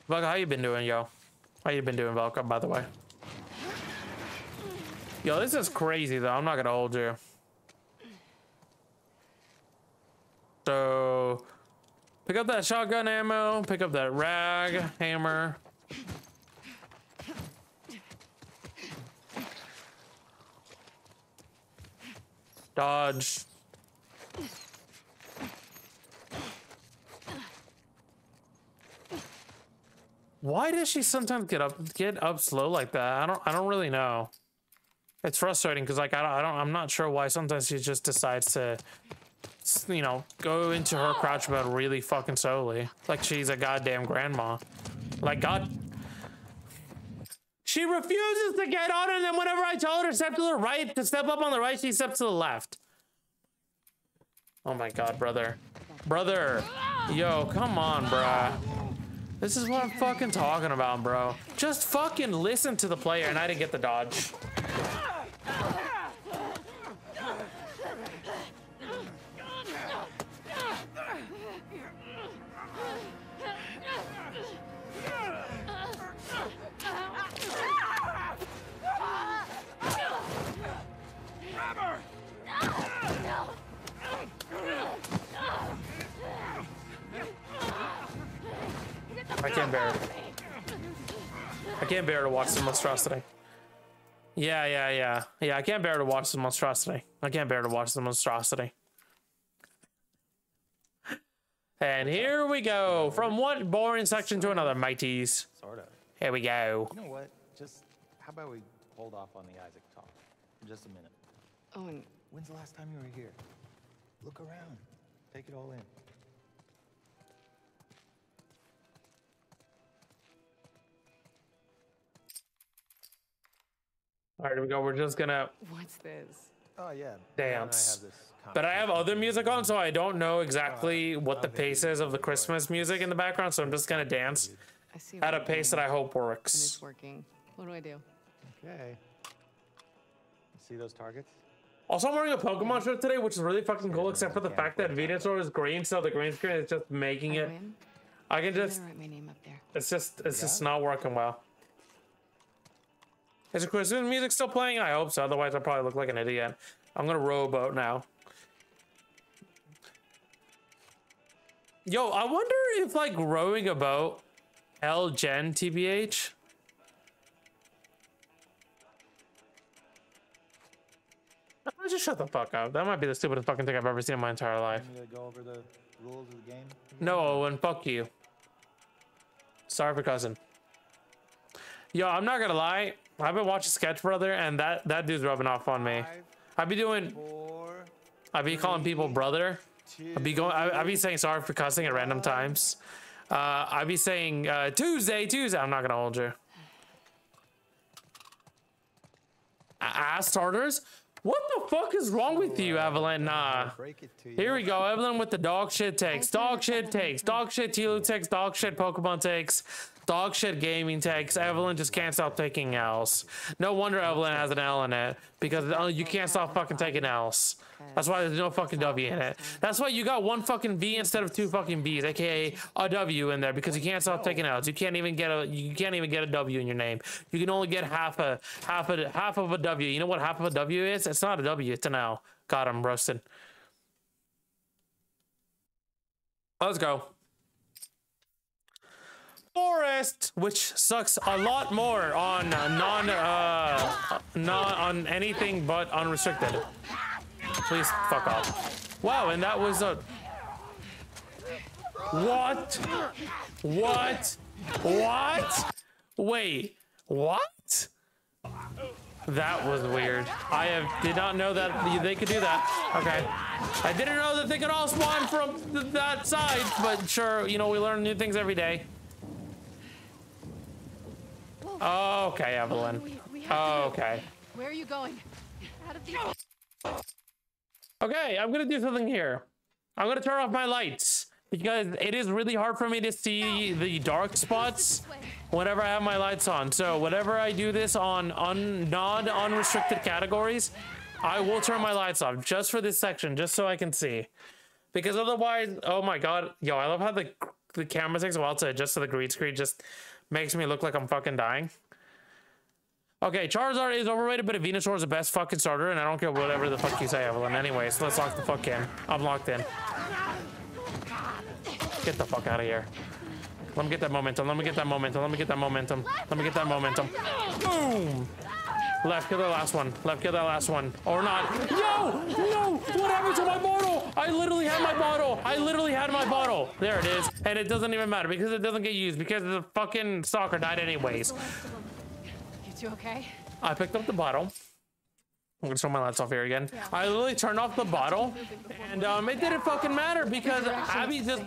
Velka, how you been doing, yo? How you been doing, Velka, by the way? Yo, this is crazy, though. I'm not gonna hold you. So, pick up that shotgun ammo, pick up that rag, hammer. Dodge. Why does she sometimes get up get up slow like that? I don't I don't really know. It's frustrating because like I don't, I don't I'm not sure why sometimes she just decides to you know go into her crouch mode really fucking slowly like she's a goddamn grandma. Like God she refuses to get on, and then whenever I told her to step to the right, to step up on the right, she steps to the left. Oh my god, brother. Brother. Yo, come on, bruh. This is what I'm fucking talking about, bro. Just fucking listen to the player, and I didn't get the dodge. Can't bear to watch the monstrosity. Yeah, yeah, yeah. Yeah, I can't bear to watch the monstrosity. I can't bear to watch the monstrosity. And here we go. From one boring section to another, mateys. Sort of. Here we go. You know what? Just how about we hold off on the Isaac talk for just a minute? Oh, Owen, When's the last time you were here? Look around. Take it all in. All right, here we go. We're just gonna what's this? Oh yeah. Leon and I have dance. this But I have other music on, so I don't know exactly oh, what the pace is of the for it. Christmas music in the background, so I'm just gonna dance I see. at a you're pace that I hope works. and works. it's working. What do I do? Okay. See those targets? Also, I'm wearing a Pokemon shirt today, which is really fucking cool, except for the fact that Venusaur is green, so the green screen is just making I it. win? I can I'm just, write my name up there. it's just, it's just not working well. Is the music still playing? I hope so, otherwise I'll probably look like an idiot. I'm gonna rowboat now. Yo, I wonder if like rowing a boat, L Gen TBH. I just shut the fuck up. That might be the stupidest fucking thing I've ever seen in my entire life. I'm gonna go over the rules of the game. No, Owen, fuck you. Sorry for cousin. Yo, I'm not gonna lie. I've been watching Sketch Brother, and that that dude's rubbing off on me. Five, I be doing, four, I be calling people brother. two. I be going, I, I be saying sorry for cussing at random times. Uh, I be saying uh, Tuesday, Tuesday. I'm not gonna hold you. Ass starters. What the fuck is wrong with you, Evelyn? Nah. Break it to you. Here we go. Evelyn with the dog shit takes. Dog shit takes. Dog shit Tilo takes. Dog shit Pokemon takes. Dog shit gaming takes. Evelyn just can't stop taking L's. No wonder Evelyn has an L in it because uh, you can't stop fucking taking L's. That's why there's no fucking W in it. That's why you got one fucking V instead of two fucking B's, aka a W in there because you can't stop taking L's. You can't even get a you can't even get a W in your name. You can only get half a half a half of a W. You know what half of a W is? It's not a W. It's an L. Got him roasted. Let's go. Forest, which sucks a lot more on uh, non uh not on anything but unrestricted. Please fuck off. Wow, and that was a what? What? What? Wait, what? That was weird. I have did not know that they could do that. Okay. I didn't know that they could all spawn from th that side, but sure, you know, we learn new things every day. Oh, okay, Evelyn. We, we have to go. Oh, okay. Where are you going? Out of these. Okay, I'm gonna do something here. I'm gonna turn off my lights because it is really hard for me to see the dark spots whenever I have my lights on. So whenever I do this on un non-unrestricted categories, I will turn my lights off just for this section, just so I can see. Because otherwise, oh my god, yo, I love how the the camera takes a while to adjust to the green screen. Just makes me look like I'm fucking dying. Okay, Charizard is overrated, but a Venusaur is the best fucking starter, and I don't care whatever the fuck you say, Evelyn. Anyways, let's lock the fuck in. I'm locked in. Get the fuck out of here. Let me get that momentum. Let me get that momentum. Let me get that momentum. Let me get that momentum. Boom! Left, kill the last one. Left, kill that last one. Or not. No! No! What happened to my bottle? I literally had my bottle. I literally had my bottle. There it is. And it doesn't even matter because it doesn't get used because the fucking soccer died anyways. You two okay? I picked up the bottle. I'm gonna turn my lights off here again. I literally turned off the bottle, and um, it didn't fucking matter because Abby just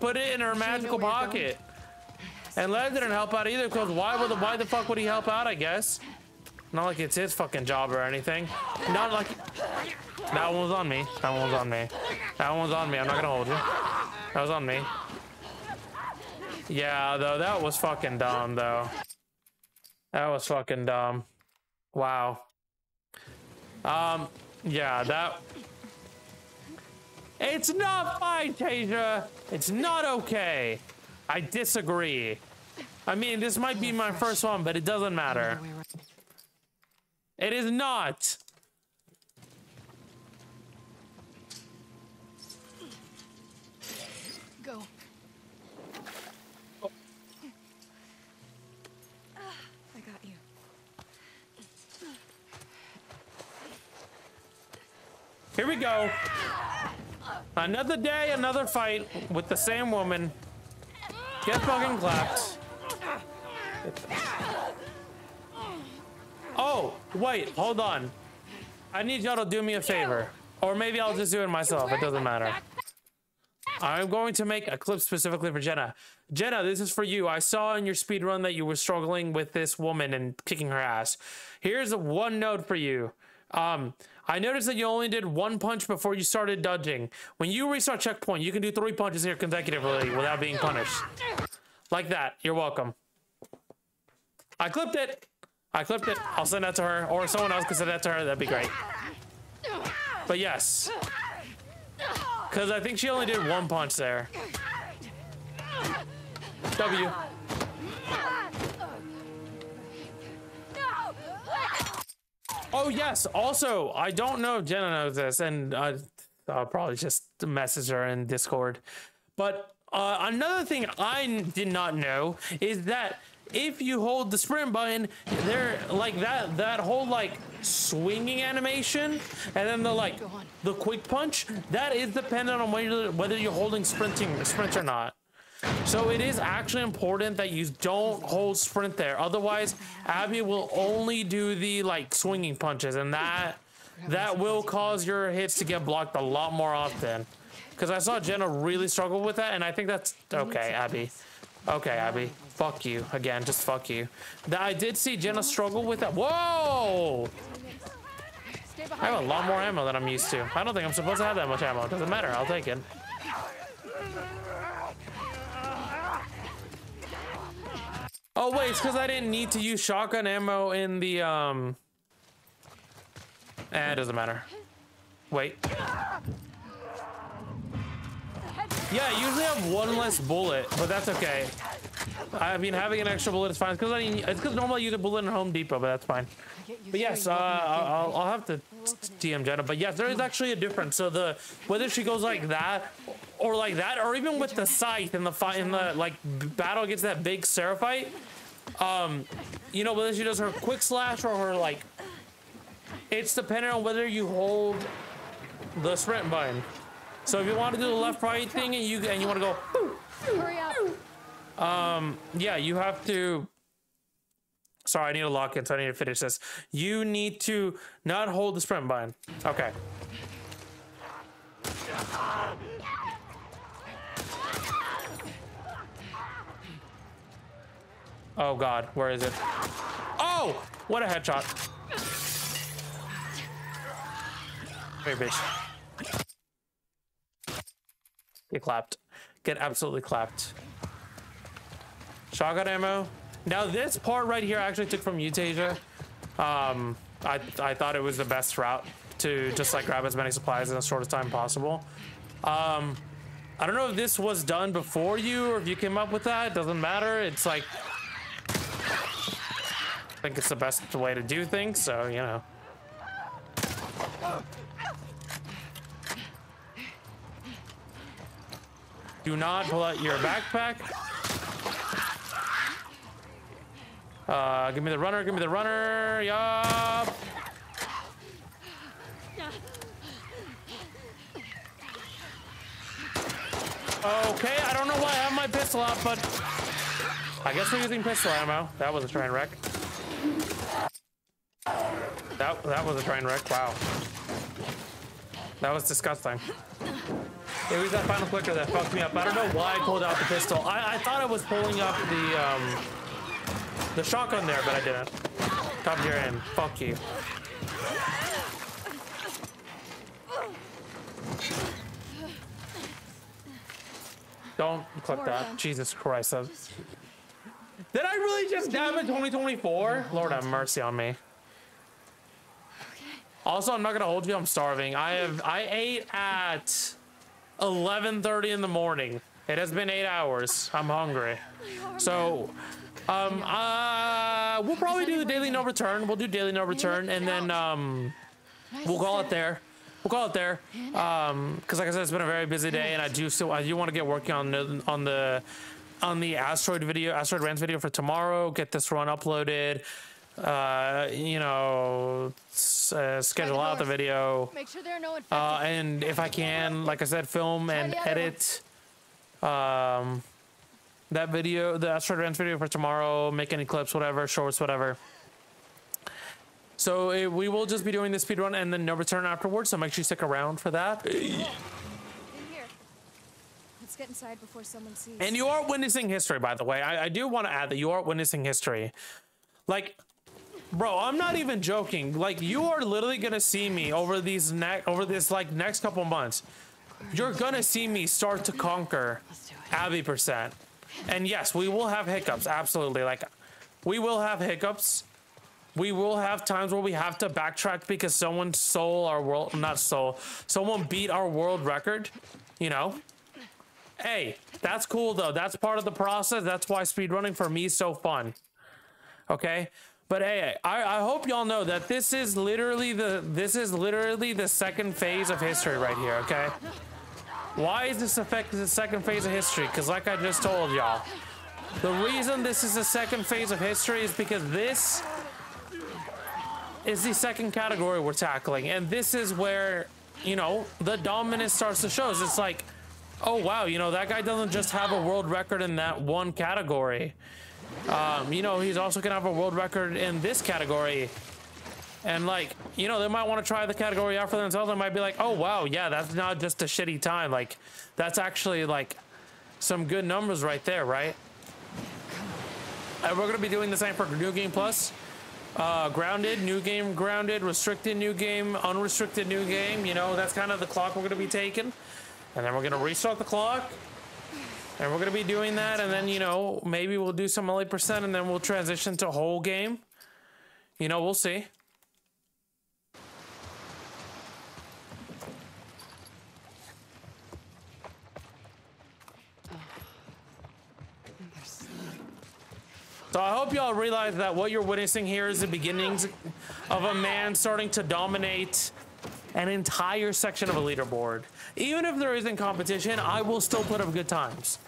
put it in her magical where you're going? pocket. And Lev didn't help out either because why would the, why the fuck would he help out? I guess. Not like it's his fucking job or anything. Not like that one was on me. That one was on me. That one was on me. I'm not gonna hold you. That was on me. Yeah, though that was fucking dumb though. That was fucking dumb. Wow. Um, yeah, that. It's not fine, Tasia. It's not okay. I disagree. I mean, this might be my first one, but it doesn't matter. It is not. Go. I got you. Here we go. Another day, another fight with the same woman. Get fucking clapped. Oh, wait, hold on. I need y'all to do me a favor. Or maybe I'll just do it myself. It doesn't matter. I'm going to make a clip specifically for Jenna. Jenna, this is for you. I saw in your speed run that you were struggling with this woman and kicking her ass. Here's a one note for you. Um, I noticed that you only did one punch before you started dodging. When you restart checkpoint, you can do three punches here consecutively without being punished. Like that. You're welcome. I clipped it. I clipped it. I'll send that to her, or someone else can send that to her. That'd be great. But yes, because I think she only did one punch there. W. Oh yes. Also, I don't know if Jenna knows this, and I'll probably just message her in Discord. But uh, another thing I did not know is that if you hold the sprint button, there like that that whole like swinging animation, and then the like the quick punch that is dependent on whether whether you're holding sprinting sprint or not. So it is actually important that you don't hold sprint there. Otherwise, Abby will only do the like swinging punches, and that that will cause your hits to get blocked a lot more often. Because I saw Jenna really struggle with that, and I think that's okay, Abby. Okay, Abby. Fuck you again. Just fuck you. I did see Jenna struggle with that. Whoa! I have a lot more ammo than I'm used to. I don't think I'm supposed to have that much ammo. Doesn't matter. I'll take it. Oh wait, it's because I didn't need to use shotgun ammo in the um. Eh, it doesn't matter. Wait. Yeah, I usually have one less bullet, but that's okay. I mean, having an extra bullet is fine. Because I mean, it's because normally I use a bullet in Home Depot, but that's fine. But yes, uh. I'll, I'll have to DM Jenna. But yes, there is actually a difference. So the whether she goes like that or like that, or even with the scythe in the fight in the like battle against that big Seraphite. Um, you know whether she does her quick slash or her like. It's dependent on whether you hold the sprint button. So if you want to do the left right thing and you and you want to go, Hurry up. Um, yeah, you have to. Sorry, I need to lock in, so I need to finish this. You need to not hold the sprint button. Okay. Oh God, where is it? Oh, what a headshot! Here, bitch. Get clapped. Get absolutely clapped. Shotgun ammo. Now this part right here I actually took from Utasia. Um, I I thought it was the best route to just like grab as many supplies in the shortest time possible. Um, I don't know if this was done before you or if you came up with that. It doesn't matter. It's like I think it's the best way to do things. So you know. Do not pull out your backpack. Uh, give me the runner, give me the runner. Yup. Okay, I don't know why I have my pistol out, but I guess we're using pistol ammo. That was a train wreck. That that was a train wreck. Wow. That was disgusting. It was that final clicker that fucked me up. I don't know why I pulled out the pistol. I, I thought I was pulling up the um, the shotgun there, but I didn't. Come here in. Fuck you. Don't click that. Jesus Christ. Did I really just dab in 2024? Lord have mercy on me. Also, I'm not gonna hold you. I'm starving. I have I ate at 11:30 in the morning. It has been eight hours. I'm hungry. So, um, uh, we'll probably do the daily no return. We'll do daily no return, and then um, we'll call it there. We'll call it there. Um, because like I said, it's been a very busy day, and I do still I do want to get working on the on the on the asteroid video, asteroid rants video for tomorrow. Get this run uploaded. Uh, you know, uh, schedule out the video. Make sure there are no infected. Uh, and if I can, like I said, film and the other one. edit um, that video, the Asteroid Rants video for tomorrow, make any clips, whatever, shorts, whatever. So eh, we will just be doing the speed run and then no return afterwards. So make sure you stick around for that. Let's get inside before someone sees. And you are witnessing history, by the way. I, I do want to add that you are witnessing history. Like, bro, I'm not even joking. Like, you are literally gonna see me over these next over this like next couple months. You're gonna see me start to conquer Abby percent. And yes, we will have hiccups. Absolutely. Like, we will have hiccups. We will have times where we have to backtrack because someone stole our world, not stole, someone beat our world record. You know, Hey, that's cool though. That's part of the process. That's why speedrunning for me is so fun. Okay? But hey, I, I hope y'all know that this is literally the this is literally the second phase of history right here, okay? Why is this affect the second phase of history? Because like I just told y'all, the reason this is the second phase of history is because this is the second category we're tackling. And this is where, you know, the dominance starts to show. It's like, oh wow, you know, that guy doesn't just have a world record in that one category. Um, you know, he's also gonna have a world record in this category. And like, you know, they might want to try the category out for themselves. They might be like, oh wow, yeah, that's not just a shitty time. Like, that's actually like some good numbers right there, right? And we're gonna be doing the same for New Game Plus. Uh, grounded, new game, grounded, restricted, new game, unrestricted, new game. You know, that's kind of the clock we're gonna be taking. And then we're gonna restart the clock. And we're gonna be doing that, and then you know maybe we'll do some only percent, and then we'll transition to whole game. You know, we'll see. So I hope y'all realize that what you're witnessing here is the beginnings of a man starting to dominate an entire section of a leaderboard. Even if there isn't competition, I will still put up good times.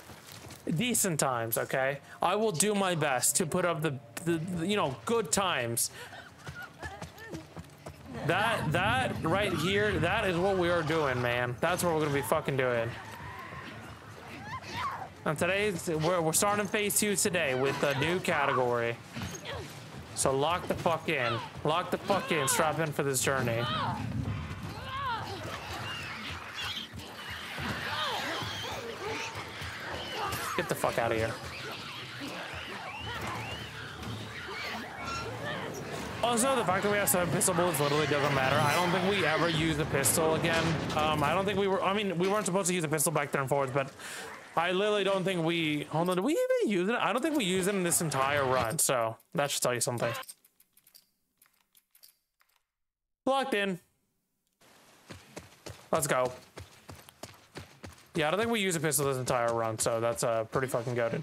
Decent times, okay? I will do my best to put up the, the, the you know, good times. That, that right here, that is what we are doing, man. That's what we're gonna be fucking doing. And today, we're, we're starting phase two today with a new category. So lock the fuck in. Lock the fuck in. Strap in for this journey. Get the fuck out of here. Also, the fact that we have seven pistol bullets literally doesn't matter. I don't think we ever use a pistol again. Um, I don't think we were. I mean, we weren't supposed to use a pistol back there and forwards, but I literally don't think we. Hold on, did we even use it? I don't think we used it in this entire run. So that should tell you something. Locked in. Let's go. Yeah, I don't think we use a pistol this entire run, so that's uh, pretty fucking goaded.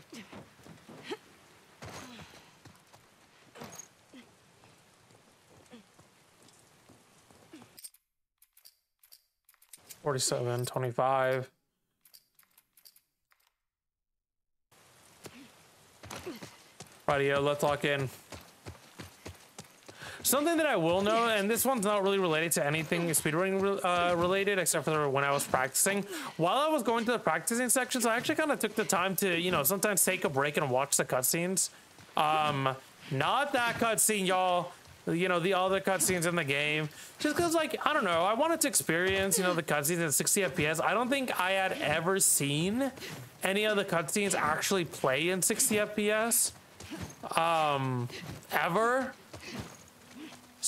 Forty-seven, twenty-five. Yeah, let's lock in. Something that I will know, and this one's not really related to anything speedrunning uh, related, except for when I was practicing. While I was going to the practicing sections, I actually kind of took the time to, you know, sometimes take a break and watch the cutscenes. Um, not that cutscene, y'all. You know, the other cutscenes in the game. Just because, like, I don't know, I wanted to experience, you know, the cutscenes at 60 FPS. I don't think I had ever seen any of the cutscenes actually play in 60 FPS. Um, ever.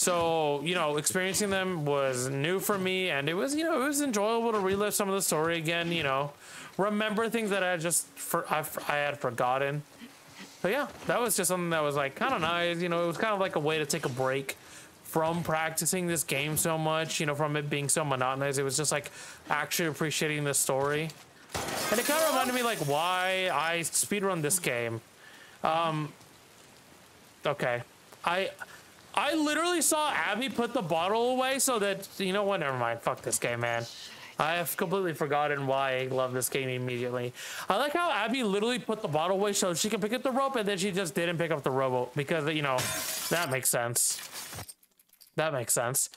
So, you know, experiencing them was new for me and it was, you know, it was enjoyable to relive some of the story again, you know, remember things that I just, for, I, I had forgotten. But yeah, that was just something that was like kind of nice, you know, it was kind of like a way to take a break from practicing this game so much, you know, from it being so monotonous. It was just like actually appreciating the story. And it kind of reminded me like why I speedrun this game. Um, okay. I, I literally saw Abby put the bottle away so that, you know what, never mind. Fuck this game, man. I have completely forgotten why I love this game immediately. I like how Abby literally put the bottle away so she can pick up the rope and then she just didn't pick up the rope because, you know, that makes sense. That makes sense.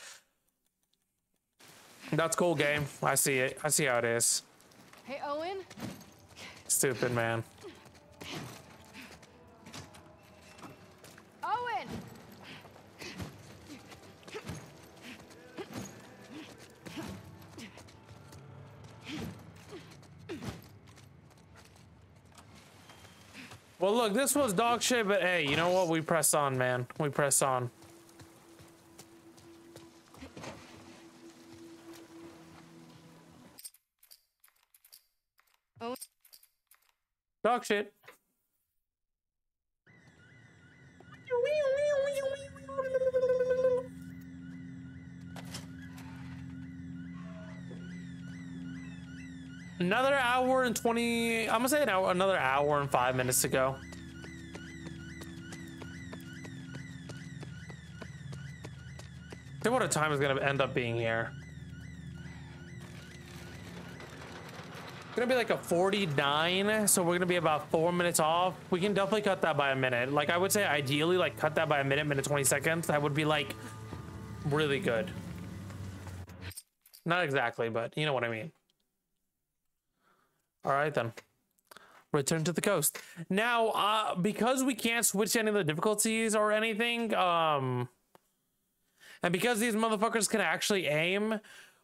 That's cool game. I see it. I see how it is. Hey, Owen? Stupid, man. Owen! Well, look, this was dog shit, but hey, you know what? We press on, man. We press on. Dog shit. Another hour and 20, I'm gonna say an hour, another hour and five minutes to go. See what a time is gonna end up being here. Gonna be like a 49, so we're gonna be about four minutes off. We can definitely cut that by a minute. Like I would say ideally, like cut that by a minute, minute 20 seconds. That would be like really good. Not exactly, but you know what I mean. All right then. Return to the coast. Now, uh, because we can't switch any of the difficulties or anything, um, and because these motherfuckers can actually aim,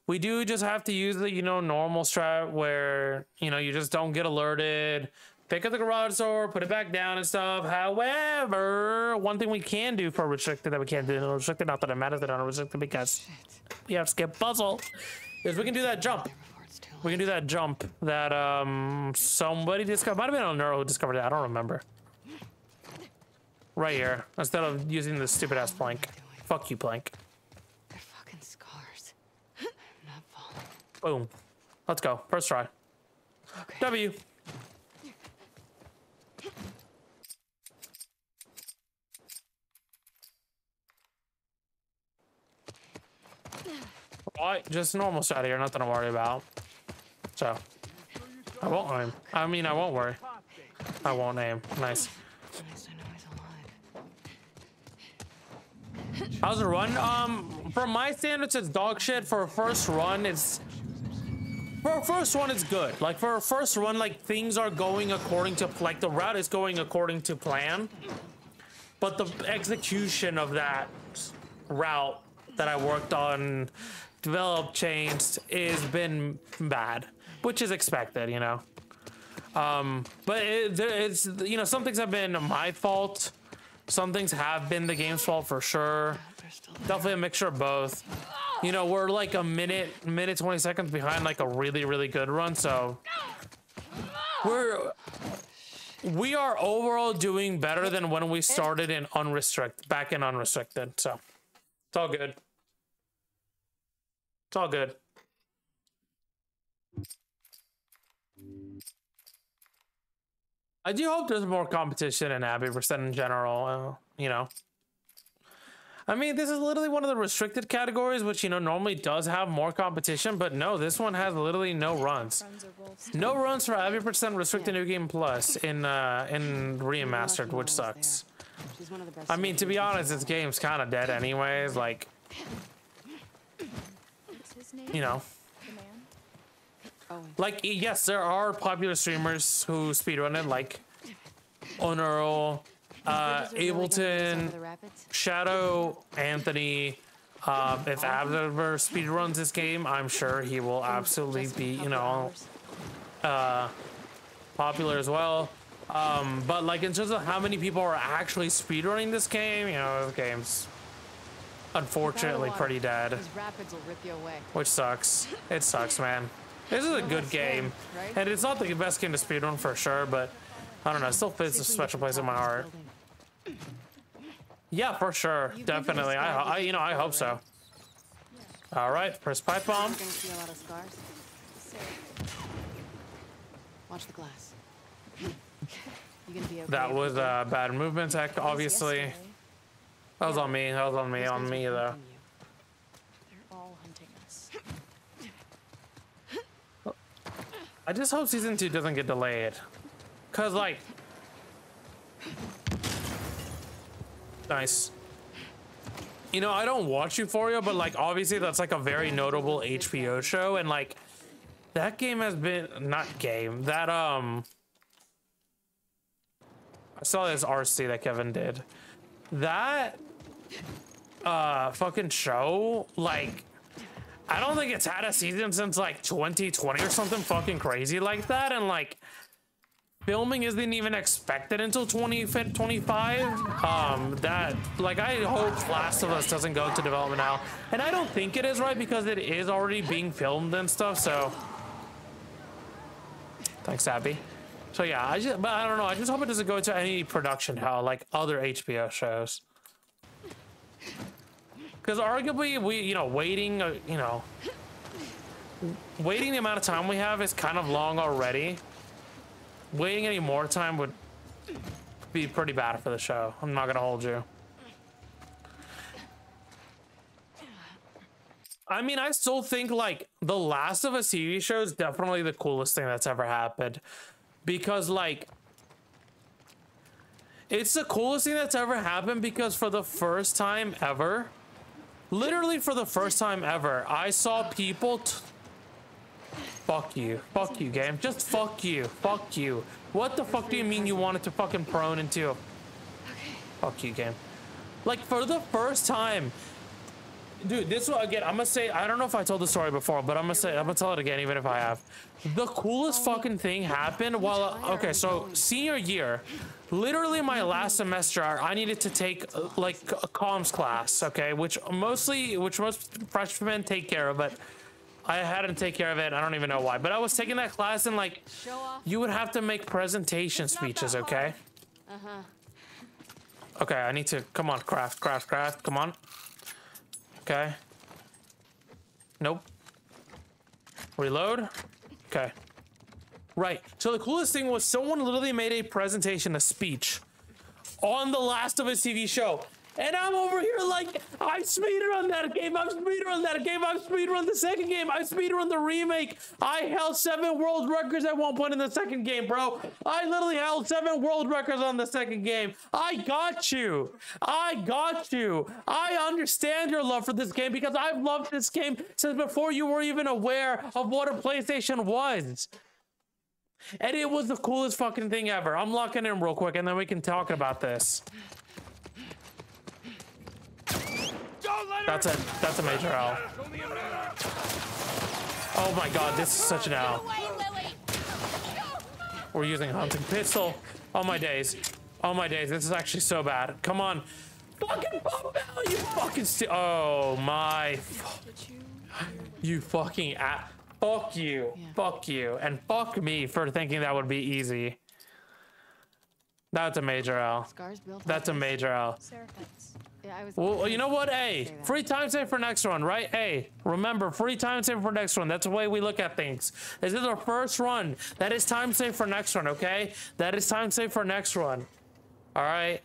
we do just have to use the, you know, normal strat where, you know, you just don't get alerted, pick up the garage door, put it back down and stuff. However, one thing we can do for restricted that we can't do in restricted, not that it matters that unrestricted because we have skip puzzle, is we can do that jump. Before it's too We can do that jump that um somebody discovered. Might have been a neuro who discovered it. I don't remember. Right here, instead of using the stupid ass plank. Fuck you, plank. They're fucking scars. I'm not falling. Boom. Let's go. First try. Okay. W. Just normal side here, nothing to worry about. So I won't aim. I mean, I won't worry. I won't aim. Nice. How's the run? Um, for my standards, it's dog shit. For a first run, it's for a first one, it's good. Like for a first run, like things are going according to like the route is going according to plan, but the execution of that route that I worked on, developed, changed, is been bad, which is expected, you know. Um, but it, there- it's you know some things have been my fault, some things have been the game's fault for sure. Definitely a mixture of both. You know, we're like a minute, minute twenty seconds behind like a really, really good run. So we're we are overall doing better than when we started in unrestricted, back in unrestricted. So it's all good. It's all good. I do hope there's more competition in Abby percent in general. Uh, you know. I mean, this is literally one of the restricted categories, which, you know, normally does have more competition, but no, this one has literally no runs. No runs for Abby Percent Restricted New Game Plus in, uh, in Remastered, which sucks. I mean, to be honest, this game's kind of dead anyways, like? You know. The man? Owen. Like, yes, there are popular streamers who speedrun it, like Oneral, uh, Bridges are really gonna be the same Ableton, for the rapids? Shadow, Anthony. Um, if Abs ever speedruns this game, I'm sure he will absolutely be, you know, hours. popular as well. Um, but like in terms of how many people are actually speedrunning this game, you know, the game's unfortunately pretty dead, rapids will rip you away. which sucks. It sucks, man. This is a good game, and it's not the best game to speedrun for sure, but I don't know, it still fits a See if we can special place in my heart. Yeah, for sure, You've been to the definitely. I, I, you know, I hope so. All right, press pipe bomb. You're gonna see a lot of scars. Watch the glass. You gonna be okay? That was uh, bad movement tech, obviously. That was on me. That was on me. On me though. They're all hunting us. I just hope season two doesn't get delayed. Cause like Nice. You know, I don't watch Euphoria, but like obviously that's like a very notable HBO show and like that game has been not game. That um I saw this RC that Kevin did. That uh fucking show like I don't think it's had a season since like 2020 or something fucking crazy like that. And like, filming isn't even expected until 2025. Um, that, like, I hope Last of Us doesn't go into development now. And I don't think it is, right? Because it is already being filmed and stuff. So, thanks, Abby. So, yeah, I just, but I don't know. I just hope it doesn't go into any production hell like other HBO shows. Because arguably, we, you know, waiting, uh, you know, waiting the amount of time we have is kind of long already. Waiting any more time would be pretty bad for the show. I'm not gonna hold you. I mean, I still think like The Last of Us TV show is definitely the coolest thing that's ever happened. Because like it's the coolest thing that's ever happened because for the first time ever, literally for the first time ever, I saw people. Fuck you. Fuck you, game. Just fuck you. Fuck you. What the fuck do you mean you wanted to fucking prone into? Fuck you, game. Like, for the first time. Dude, this one again, I'm gonna say, I don't know if I told the story before, but I'm gonna say, I'm gonna tell it again, even if I have. The coolest fucking thing happened while, okay, so senior year, literally my last semester, I needed to take uh, like a comms class, okay, which mostly, which most freshmen take care of, but I hadn't take care of it. I don't even know why, but I was taking that class and like, you would have to make presentation speeches, okay? uh-huh Okay, I need to, come on, craft, craft, craft, come on. Okay. Nope. Reload. Okay. Right. So the coolest thing was someone literally made a presentation, a speech on the Last of Us TV show. And I'm over here like, I speedrun that game, I've speedrun that game, I've speedrun the second game, I speedrun the remake. I held seven world records at one point in the second game, bro. I literally held seven world records on the second game. I got you. I got you. I understand your love for this game because I've loved this game since before you were even aware of what a PlayStation was. And it was the coolest fucking thing ever. I'm locking in real quick and then we can talk about this. That's a that's a major L. Oh my god, this is such an L. We're using hunting pistol. Oh my days. Oh my days. This is actually so bad. Come on. Fucking pop out, you fucking sti- Oh my. You fucking a- Fuck you. Fuck you. And fuck me for thinking that would be easy. That's a major L. That's a major L. Yeah, Well, you know what? Say Hey, free time save for next one, right? Hey, remember, free time save for next one. That's the way we look at things. This is our first run. That is time save for next one, okay? That is time save for next run. All right.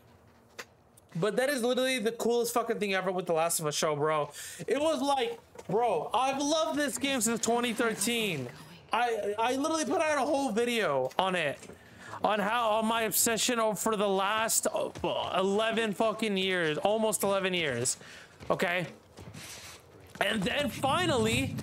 But that is literally the coolest fucking thing ever with The Last of Us show, bro. It was like, bro, I've loved this game since 2013. I I literally put out a whole video on it, on how on my obsession for the last uh, 11 fucking years, almost 11 years. Okay. And then finally,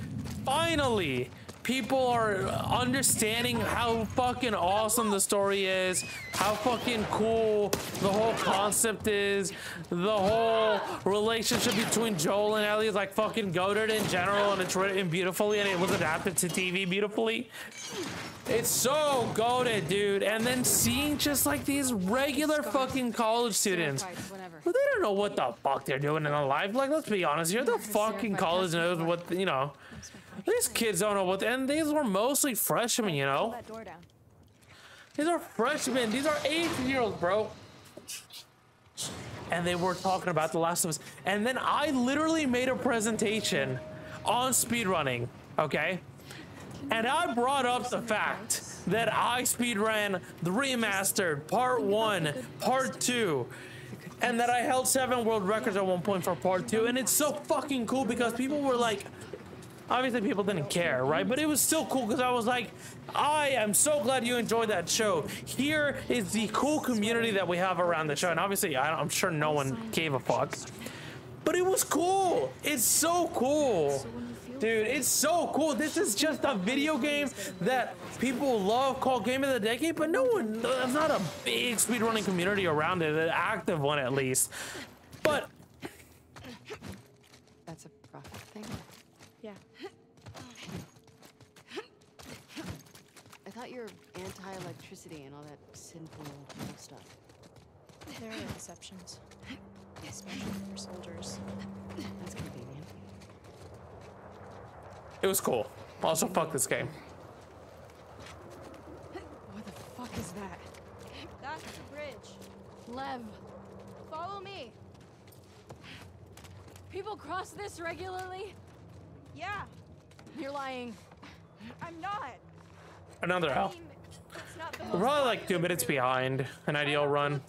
finally, people are understanding how fucking awesome the story is, how fucking cool the whole concept is, the whole relationship between Joel and Ellie is like fucking goaded in general, and it's written beautifully, and it was adapted to TV beautifully. It's so goaded, dude. And then seeing just like these regular fucking college students. Well, they don't know what the fuck they're doing in their life. Like, let's be honest here. The fucking college knows what, you know. These kids don't know what, and these were mostly freshmen, you know. These are freshmen. These are 18 year olds, bro. And they were talking about The Last of Us. And then I literally made a presentation on speedrunning, okay? And I brought up the fact that I speedran the remastered part one, part two, and that I held seven world records at one point for part two. And it's so fucking cool because people were like, obviously people didn't care, right? But it was still cool because I was like, I am so glad you enjoyed that show. Here is the cool community that we have around the show. And obviously, I'm sure no one gave a fuck. But it was cool. It's so cool. Dude, it's so cool. This is just a video game that people love called Game of the Decade, but no one, there's not a big speedrunning community around it, an active one at least. But That's a profit thing. Yeah. I thought you were anti-electricity and all that sinful stuff. There are exceptions. Especially for soldiers. That's convenient. it was cool. Also, fuck this game. What the fuck is that? That's the bridge. Lev, Follow me. people cross this regularly? Yeah, You're lying. I'm not. Another I L. mean, it's not the We're probably like two minutes behind an ideal run.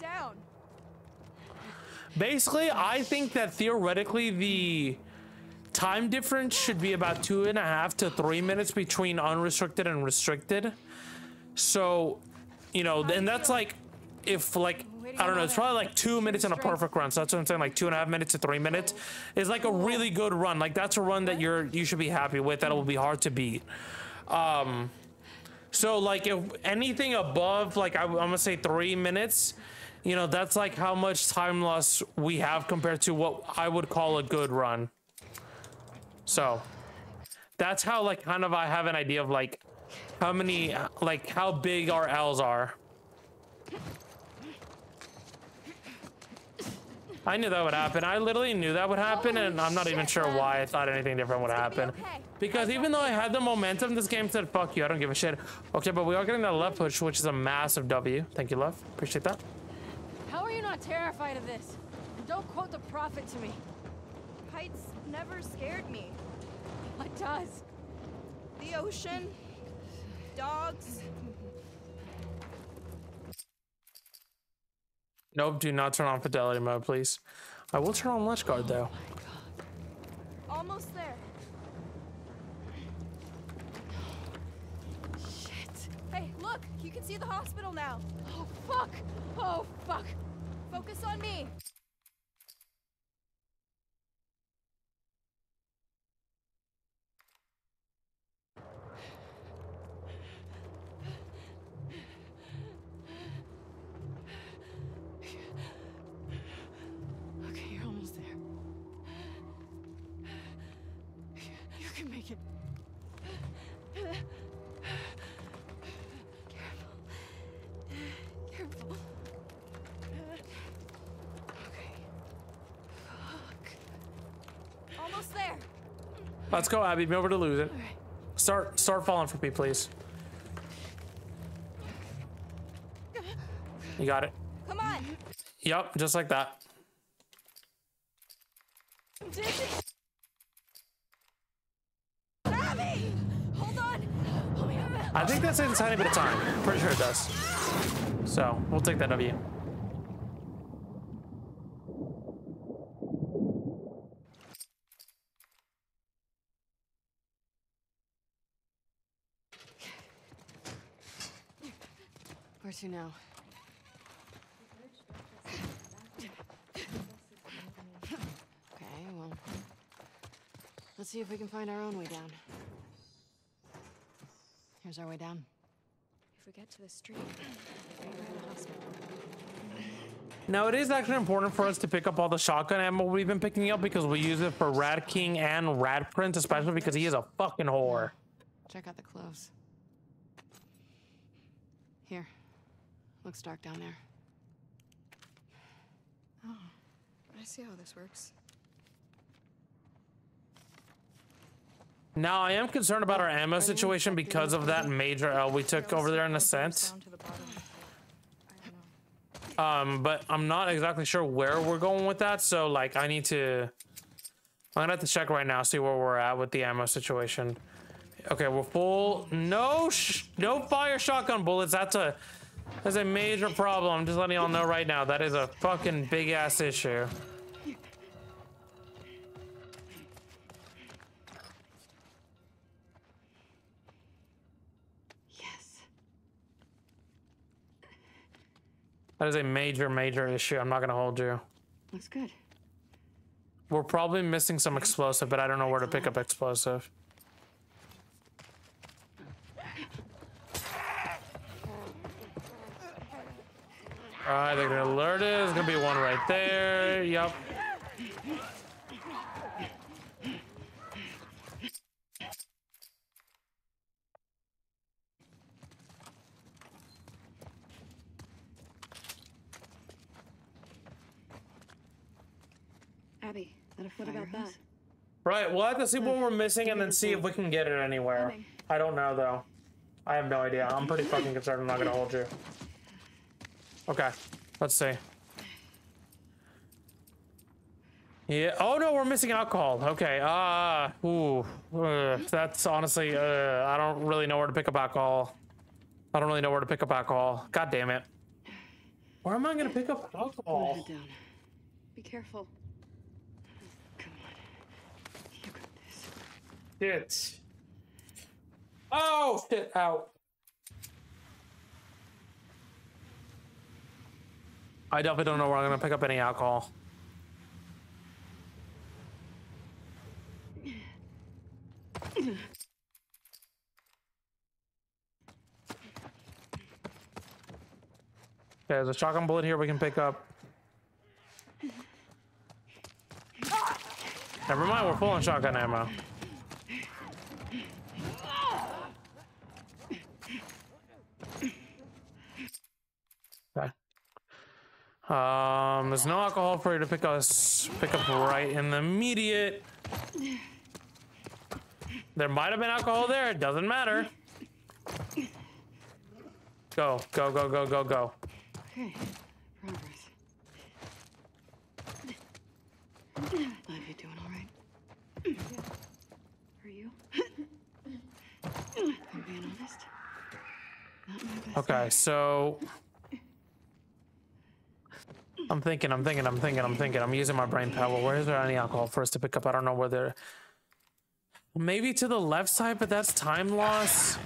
Basically, I think that theoretically the time difference should be about two and a half to three minutes between unrestricted and restricted. So, you know, and that's like if like I don't know, it's probably like two minutes in a perfect run. So that's what I'm saying, like two and a half minutes to three minutes is like a really good run. Like that's a run that you're you should be happy with. That will be hard to beat. Um, so like if anything above like I, I'm gonna say three minutes, you know that's like how much time loss we have compared to what I would call a good run. So that's how like kind of I have an idea of like how many like how big our L's are. I knew that would happen. I literally knew that would happen, and I'm not even sure why I thought anything different would happen. Because even though I had the momentum, this game said, fuck you, I don't give a shit. Okay, but we are getting that left push, which is a massive W. Thank you, love. Appreciate that. How are you not terrified of this? And don't quote the prophet to me. Heights never scared me. What does? The ocean, dogs. Nope, do not turn on fidelity mode, please. I will turn on ledge guard though. Oh Almost there. Shit. Hey, look! You can see the hospital now. Oh, fuck. Oh, fuck. Focus on me. Almost there. Let's go, Abby. Be over to lose it. Alright. Start start falling for me, please. You got it. Come on. Yep, just like that. Abby! Hold on. Oh Up. I think that's saves a tiny bit of time. Pretty sure it does. So we'll take that W. to now? Okay, well. Let's see if we can find our own way down. Here's our way down. If we get to the street, we're in the hospital. Now it is actually important for us to pick up all the shotgun ammo we've been picking up because we use it for Rat King and Rat Prince, especially because he is a fucking whore. Check out the clothes. Looks dark down there. Oh, I see how this works. Now I am concerned about our ammo situation because of that major L we took over there in a sense. The bottom. I don't know. Um, but I'm not exactly sure where we're going with that. So like, I need to. I'm gonna have to check right now, see where we're at with the ammo situation. Okay, we're full. No, sh no fire shotgun bullets. That's a, that's a major problem. I'm just letting y'all know right now. That is a fucking big ass issue. Yes. That is a major, major issue. I'm not gonna hold you. Looks good. We're probably missing some explosive, but I don't know where to pick up explosive. Alright, they're gonna alert it. There's gonna be one right there. Yep. Abby, what about that? Right, we'll have to see what we're missing and then see if we can get it anywhere. I don't know though. I have no idea. I'm pretty fucking concerned I'm not gonna hold you. Okay, let's see. Yeah. Oh no, we're missing alcohol. Okay. Ah. ooh. Uh, that's honestly. Uh, I don't really know where to pick up alcohol. I don't really know where to pick up alcohol. God damn it. Where am I gonna pick up alcohol? Down. Be careful. Come on. You got this. Shit. Oh shit! Out. I definitely don't know where I'm gonna pick up any alcohol. Okay, there's a shotgun bullet here we can pick up. Never mind, we're full on shotgun ammo. Um, there's no alcohol for you to pick us pick up right in the immediate. There might have been alcohol there. It doesn't matter. Go, go, go, go, go, go. Okay. Progress. Liv, you doing all right? Are you? I'm being honest. Not my best. Okay, so I'm thinking, I'm thinking, I'm thinking, I'm thinking. I'm using my brain power. Where is there any alcohol for us to pick up? I don't know where there. Maybe to the left side, but that's time loss.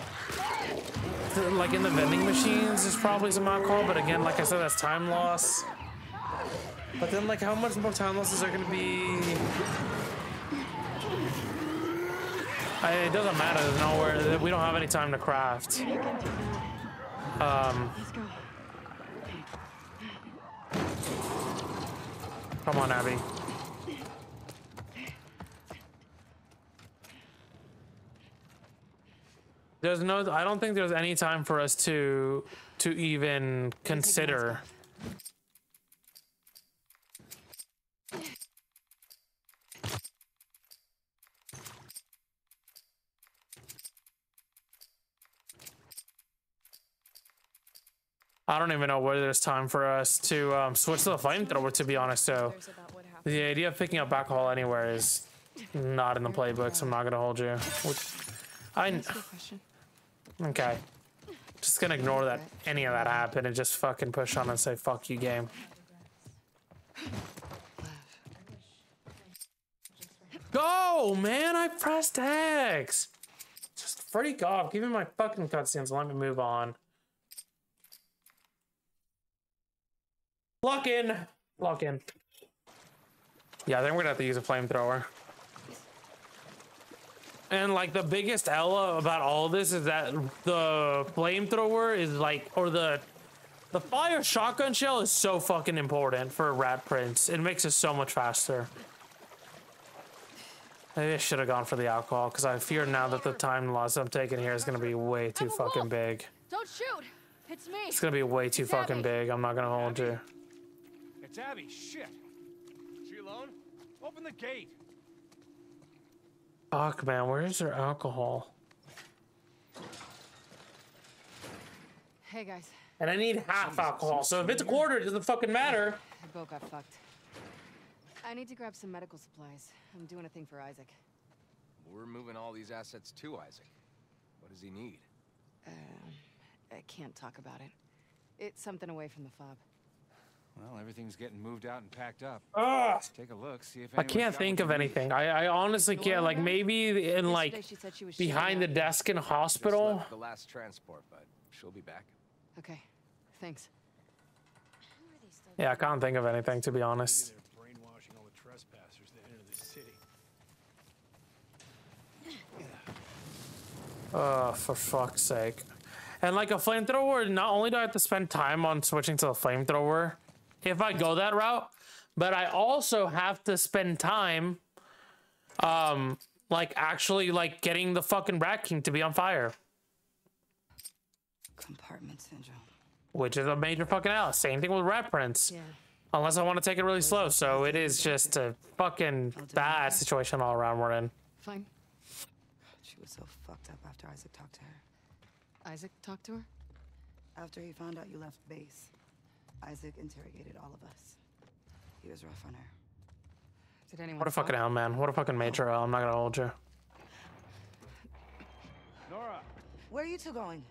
Like in the vending machines, there's probably some alcohol, but again, like I said, that's time loss. But then, like, how much more time loss is there going to be? I, it doesn't matter. There's nowhere. We don't have any time to craft. Um, Let's go. Come on, Abby. There's no. I don't think there's any time for us to to even consider. I don't even know whether there's time for us to um, switch to the flamethrower. To be honest, so There's about what happened. the idea of picking up alcohol anywhere is not in the playbooks. I'm not gonna hold you. Which, I That's a good question. okay. Just gonna ignore that any of that happened and just fucking push on and say fuck you game. Go, man! I pressed X. Just freak off. Give me my fucking cutscenes. Let me move on. Lock in. Lock in. Yeah, I think we're gonna have to use a flamethrower. And like the biggest Ella about all this is that the flamethrower is like, or the the fire shotgun shell is so fucking important for rat prince. It makes it so much faster. Maybe I should have gone for the alcohol because I fear now that the time loss I'm taking here is gonna be way too fucking big. Don't shoot! It's me! It's gonna be way too fucking big. I'm not gonna hold you. It's Abby. Shit. She alone? Open the gate. Fuck, man. Where is there alcohol? Hey guys, And I need half alcohol. So if it's a quarter, it doesn't fucking matter. the boat got fucked. I need to grab some medical supplies. I'm doing a thing for Isaac. We're moving all these assets to Isaac. What does he need? Um, I can't talk about it. It's something away from the fob. Well, everything's getting moved out and packed up. Ugh. Take a look, see if I can't think of anything. I, I honestly can't. Like maybe in like she said she was behind the desk in hospital. the last transport, but she'll be back. Okay, thanks. Yeah, I can't think of anything to be honest. They're brainwashing all the trespassers that enter the city. Oh, for fuck's sake. And like a flamethrower, not only do I have to spend time on switching to the flamethrower if I go that route, but I also have to spend time um like actually like getting the fucking Rat King to be on fire. Compartment syndrome. Which is a major fucking L. Same thing with Rat Prince. Yeah. Unless I want to take it really slow. So it is just a fucking bad situation all around we're in. Fine. She was so fucked up after Isaac talked to her. Isaac talked to her? After he found out you left base, Isaac interrogated all of us. He was rough on her. Did anyone What a fucking talk? L, man. What a fucking major L. I'm not gonna hold you. Nora, Where are you two going?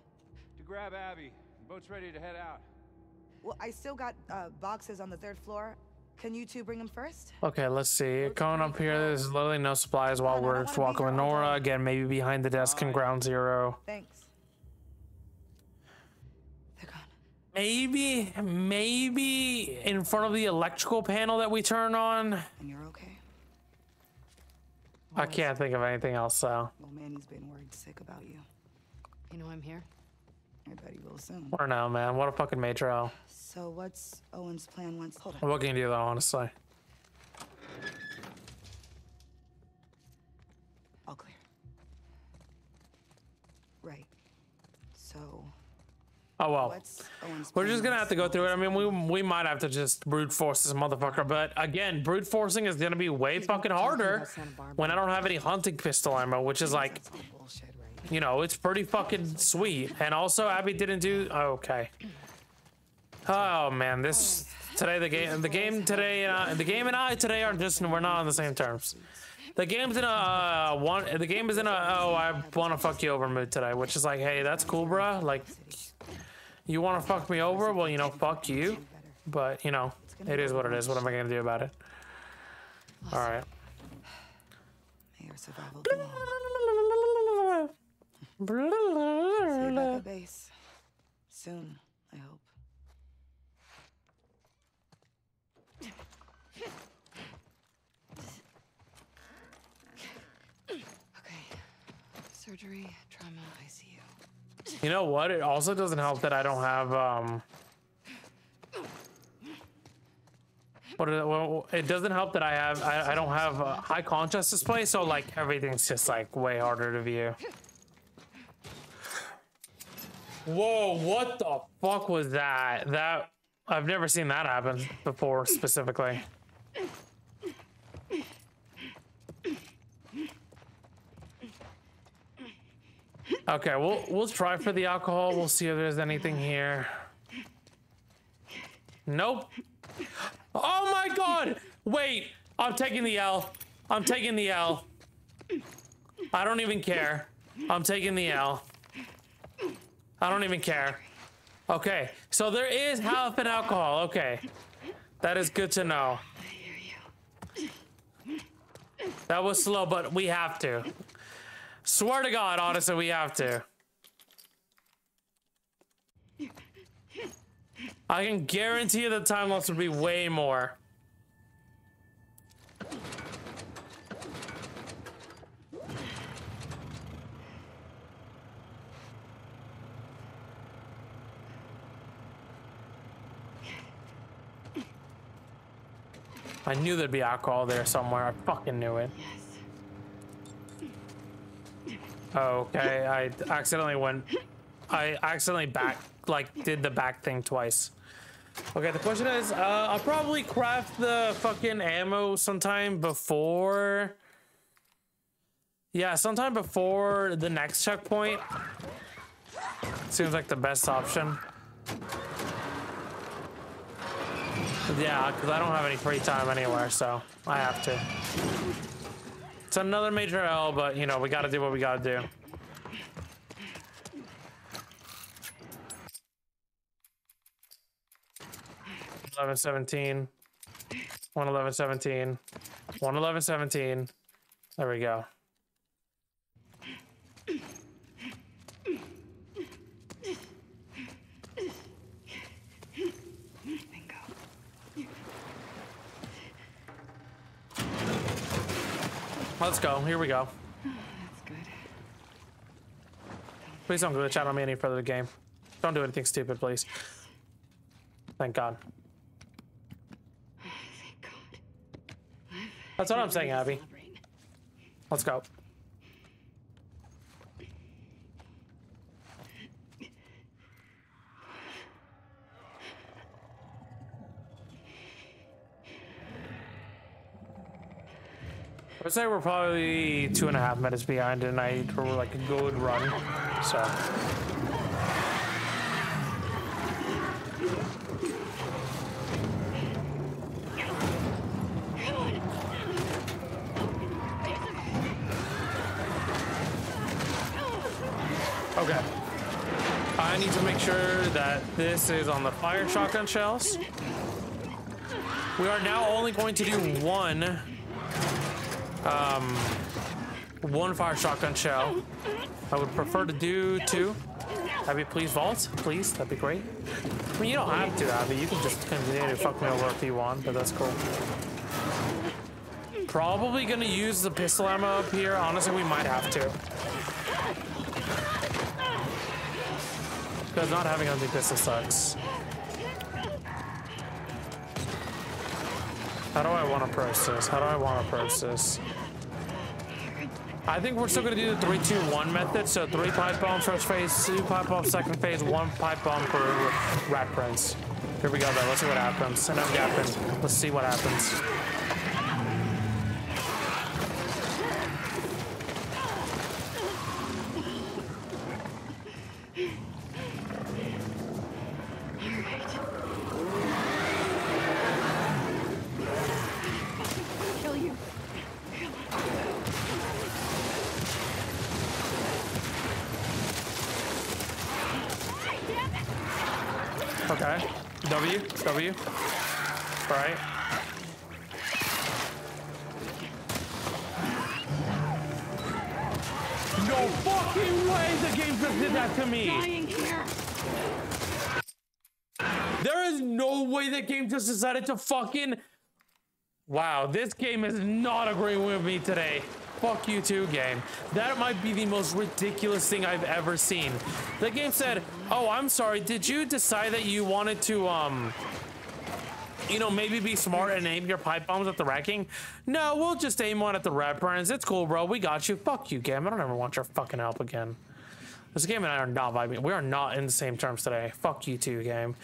to grab Abby. The boat's ready to head out. Well, I still got uh, boxes on the third floor. Can you two bring them first? Okay, let's see. Coming up here, there's literally no supplies while Come on, I we're don't wanna be walking with Nora. Again, maybe behind the desk in ground zero. Thanks. They're gone. Maybe, maybe in front of the electrical panel that we turn on. And you're okay? I can't think of anything else, though. Well, Manny's been worried sick about you. You know I'm here? I bet he will soon. Or no, man. What a fucking major L. So what's Owen's plan once... Hold on. What can you do, though, honestly? All clear. Right. So, Oh, well. We're just gonna have to go through it. I mean, we we might have to just brute force this motherfucker, but again, brute forcing is gonna be way fucking harder about Santa Barbara. when I don't have any hunting pistol ammo, which is like, That's all bullshit, right? you know, it's pretty fucking sweet. And also, Abby didn't do oh, okay. Oh man, this today the game the game today and I, the game and I today are just we're not on the same terms. The game's in a uh, one. The game is in a oh I want to fuck you over mood today, which is like hey that's cool, bruh. Like you want to fuck me over? Well, you know, fuck you. But you know, It is what it is. What am I gonna do about it? All right. May survival base. Soon, I hope. Okay. Surgery, trauma. You know what? It also doesn't help that I don't have um. Is it, well, it doesn't help that I have I, I don't have a high contrast display, so like everything's just like way harder to view. Whoa! What the fuck was that? That I've never seen that happen before specifically. Okay, we'll we'll try for the alcohol. We'll see if there's anything here. Nope. Oh my god! Wait, I'm taking the L. I'm taking the L. I don't even care. I'm taking the L. I don't even care. Okay, so there is half an alcohol. Okay, that is good to know. That was slow, but we have to. Swear to God, honestly, we have to. I can guarantee you the time loss would be way more. I knew there'd be alcohol there somewhere. I fucking knew it. Okay, I accidentally went. I accidentally back, like, did the back thing twice. Okay, the question is, uh, I'll probably craft the fucking ammo sometime before. Yeah, sometime before the next checkpoint. Seems like the best option. Yeah, because I don't have any free time anywhere, so I have to. It's another major L, but you know, we gotta do what we gotta do. Eleven seventeen. One eleven seventeen. One eleven seventeen. There we go. Let's go. Here we go. Oh, that's good. Please don't glitch out on me any further the game. Don't do anything stupid, please. Thank God. Thank God. That's what I'm saying, Abby. Let's go. I would say we're probably two and a half minutes behind tonight, or we're like a good run. So. Okay. I need to make sure that this is on the fire shotgun shells. We are now only going to do one, um, one fire shotgun shell. I would prefer to do two. Abby, please vault, please. That'd be great. I mean, you don't have to, Abby. You can just continue to fuck me over if you want, but that's cool. Probably gonna use the pistol ammo up here. Honestly, we might have to. Because not having empty pistol sucks. How do I want to approach this? How do I want to approach this? I think we're still gonna do the three, two, one method. So three pipe bombs first phase, two pipe bombs second phase, one pipe bomb for rat prince. Here we go though. Let's see what happens. Enough gapping. Let's see what happens. Decided to fucking. Wow, this game is not agreeing with me today. Fuck you too, game. That might be the most ridiculous thing I've ever seen. The game said, "Oh, I'm sorry. Did you decide that you wanted to um you know, maybe be smart and aim your pipe bombs at the wrecking. No, we'll just aim one at the red burns. It's cool, bro. We got you. Fuck you, game. I don't ever want your fucking help again. This game and I are not vibing. We are not in the same terms today. Fuck you too, game.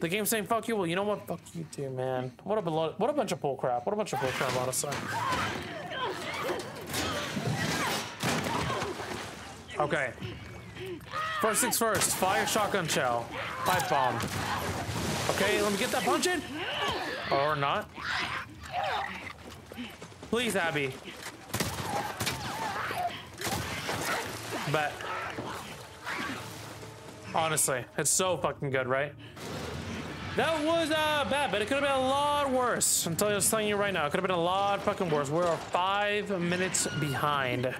The game saying fuck you. Well, you know what? Fuck you too, man. What a what a bunch of bull crap. What a bunch of bull crap, honestly. Okay. First things first. Fire shotgun shell. Pipe bomb. Okay, let me get that punch in. Or not. Please, Abby. But honestly, it's so fucking good, right? That was uh, bad, but it could have been a lot worse. I'm telling telling you right now, it could have been a lot fucking worse. We're five minutes behind.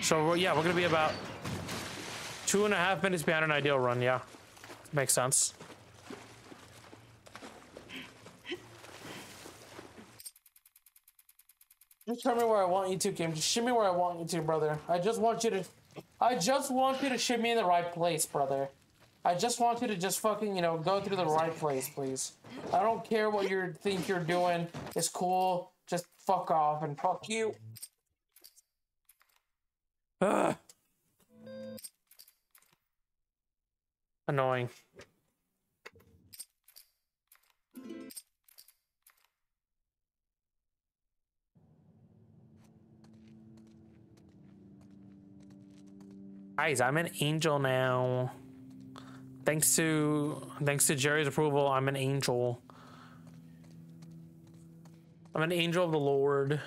So yeah, we're gonna be about two and a half minutes behind an ideal run. Yeah, makes sense. Just tell me where I want you to, Kim. Just shimmy where I want you to, brother. I just want you to... I just want you to ship me in the right place, brother. I just want you to just fucking, you know, go through the right place, please. I don't care what you think you're doing. It's cool. Just fuck off and fuck you. Ugh. Annoying. Guys, I'm an angel now. Thanks to thanks to Jerry's approval, I'm an angel. I'm an angel of the Lord.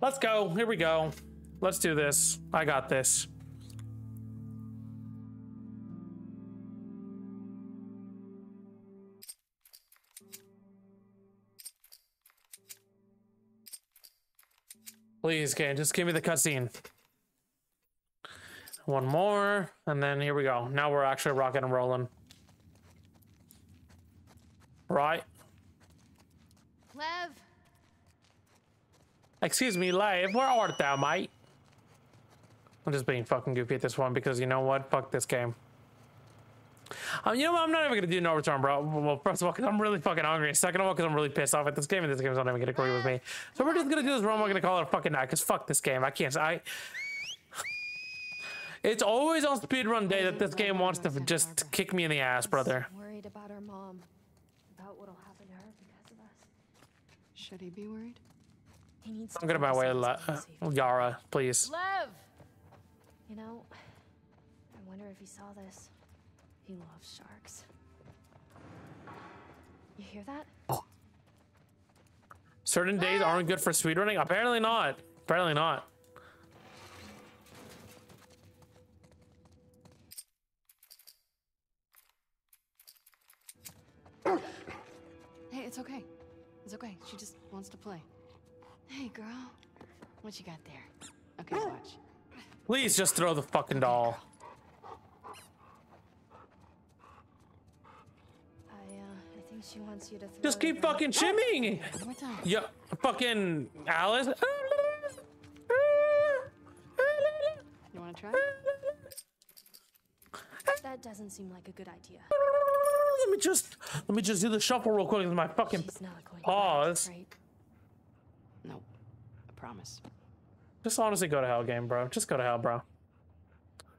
Let's go. Here we go. Let's do this. I got this. Please, okay, just give me the cutscene. One more, and then here we go. Now we're actually rocking and rolling. Right. Lev! Excuse me, Lev, where art thou, mate? I'm just being fucking goofy at this one because you know what? Fuck this game. Um, you know what? I'm not even gonna do no return, bro. Well, first of all, because I'm really fucking hungry. Second of all, because I'm really pissed off at this game, and this game's not even gonna agree with me. So we're just gonna do this run. We're gonna call it a fucking night, because fuck this game. I can't. I. It's always on speedrun day that this game wants to just kick me in the ass, brother. Worried about our mom, about what'll happen to her because of us. Should he be worried? He needs. I'm gonna my way, uh, Yara, please. Lev! You know, I wonder if he saw this. He loves sharks. You hear that? Certain days aren't good for speedrunning? Apparently not. Apparently not. Hey, it's okay. It's okay. She just wants to play. Hey, girl. What you got there? Okay, watch. Please just throw the fucking doll. I, uh, I think she wants you to. Throw Just keep fucking shimmying. One. Yeah, fucking Alice. You want to try? That doesn't seem like a good idea. Let me just let me just do the shuffle real quick with my fucking She's pause. right? No. I promise. Just honestly go to hell, game, bro. Just go to hell, bro.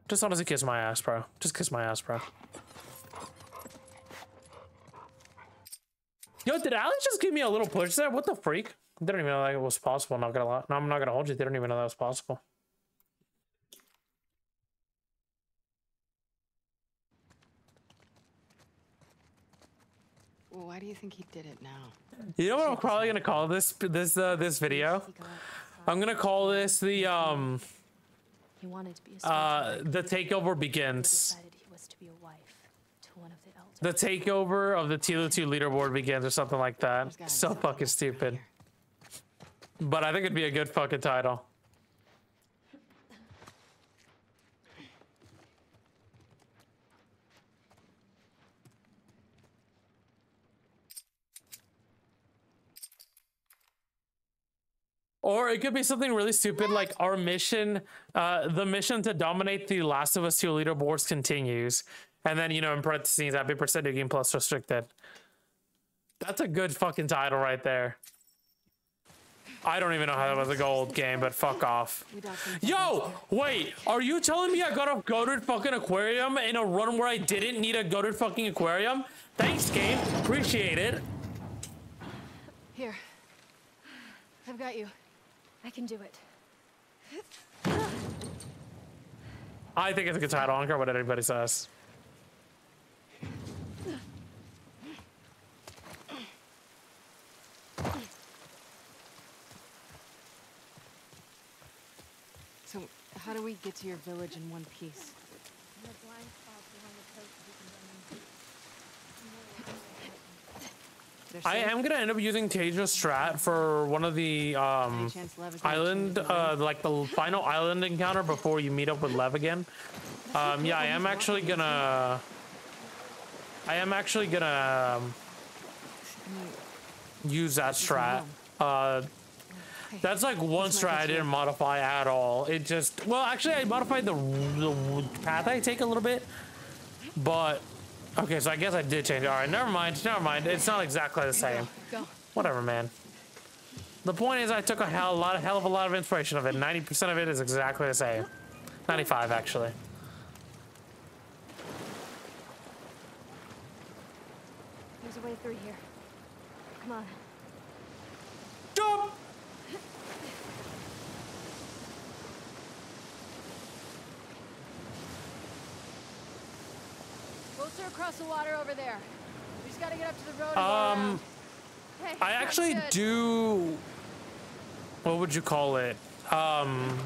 Just honestly kiss my ass, bro. Just kiss my ass, bro. Yo, did Alex just give me a little push there? What the freak? Didn't even know that it was possible. Not gonna lie. No, I'm not gonna hold you. They didn't even know that was possible. Well, why do you think he did it now? You know what I'm probably gonna call this this uh, this video? I'm gonna call this the um He wanted to be a uh the takeover but begins. decided he was to be a wife to one of the takeover of the TLOU2 leaderboard begins or something like that. So fucking stupid. But I think it'd be a good fucking title. Or it could be something really stupid like our mission, uh, the mission to dominate the Last of Us 2 leaderboards continues. And then, you know, in parentheses, Abby percent new game plus restricted. That's a good fucking title right there. I don't even know how that was a gold game, but fuck off. Yo, wait, are you telling me I got a goaded fucking aquarium in a run where I didn't need a goaded fucking aquarium? Thanks, game. Appreciate it. Here. I've got you. I can do it. I think it's a good title. I don't care what anybody says. So, how do we get to your village in one piece? I am gonna end up using Teja Strat for one of the um, chance Lev is gonna island, uh, like the final island encounter before you meet up with Lev again. Um, yeah, I am actually gonna. I am actually gonna um, use that strat. Uh, that's like one strat I didn't modify at all. It just well, actually, I modified the the path I take a little bit, but okay. So I guess I did change. All right, never mind. Never mind. It's not exactly the same. Whatever, man. The point is, I took a hell, a lot, hell of a lot of inspiration of it. Ninety percent of it is exactly the same. Ninety-five, actually. There's a way through here. Come on. Jump! Across the water over there. We just gotta get up to the road. Um. Hey, I actually good. do. What would you call it? Um,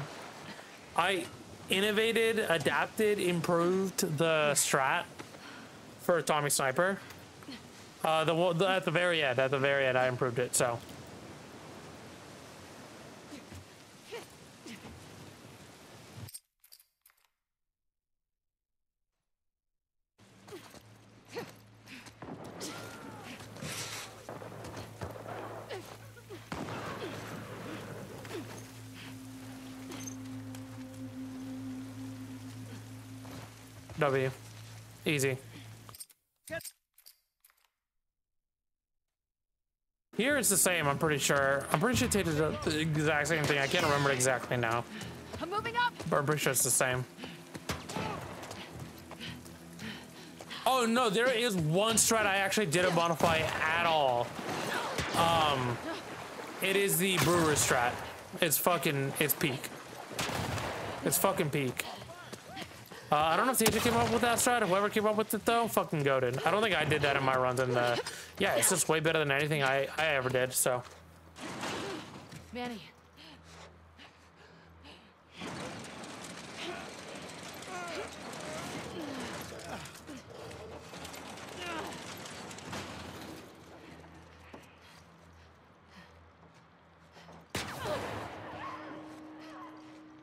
I innovated, adapted, improved the strat for Tommy Sniper. Uh, the, the at the very end, at the very end, I improved it. So. W. Easy. Here it's the same, I'm pretty sure. I'm pretty sure Tate did the exact same thing. I can't remember exactly now. I'm moving up. But I'm pretty sure it's the same. Oh no, there is one strat I actually didn't modify at all. Um, it is the brewer strat. It's fucking, it's peak. It's fucking peak. Uh, I don't know if Teja came up with that strat. Whoever came up with it though, fucking goaded. I don't think I did that in my runs. In the, yeah, it's just way better than anything I I ever did. So. Manny.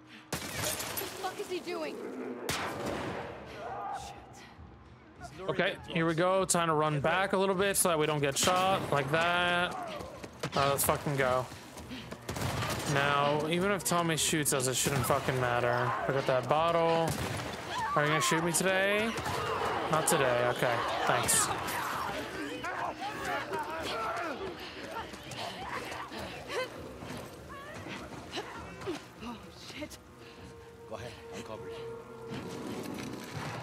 What the fuck is he doing? Okay, here we go. Time to run back a little bit so that we don't get shot like that. Uh, let's fucking go. Now, even if Tommy shoots us, it shouldn't fucking matter. Look at that bottle. Are you gonna shoot me today? Not today. Okay, thanks.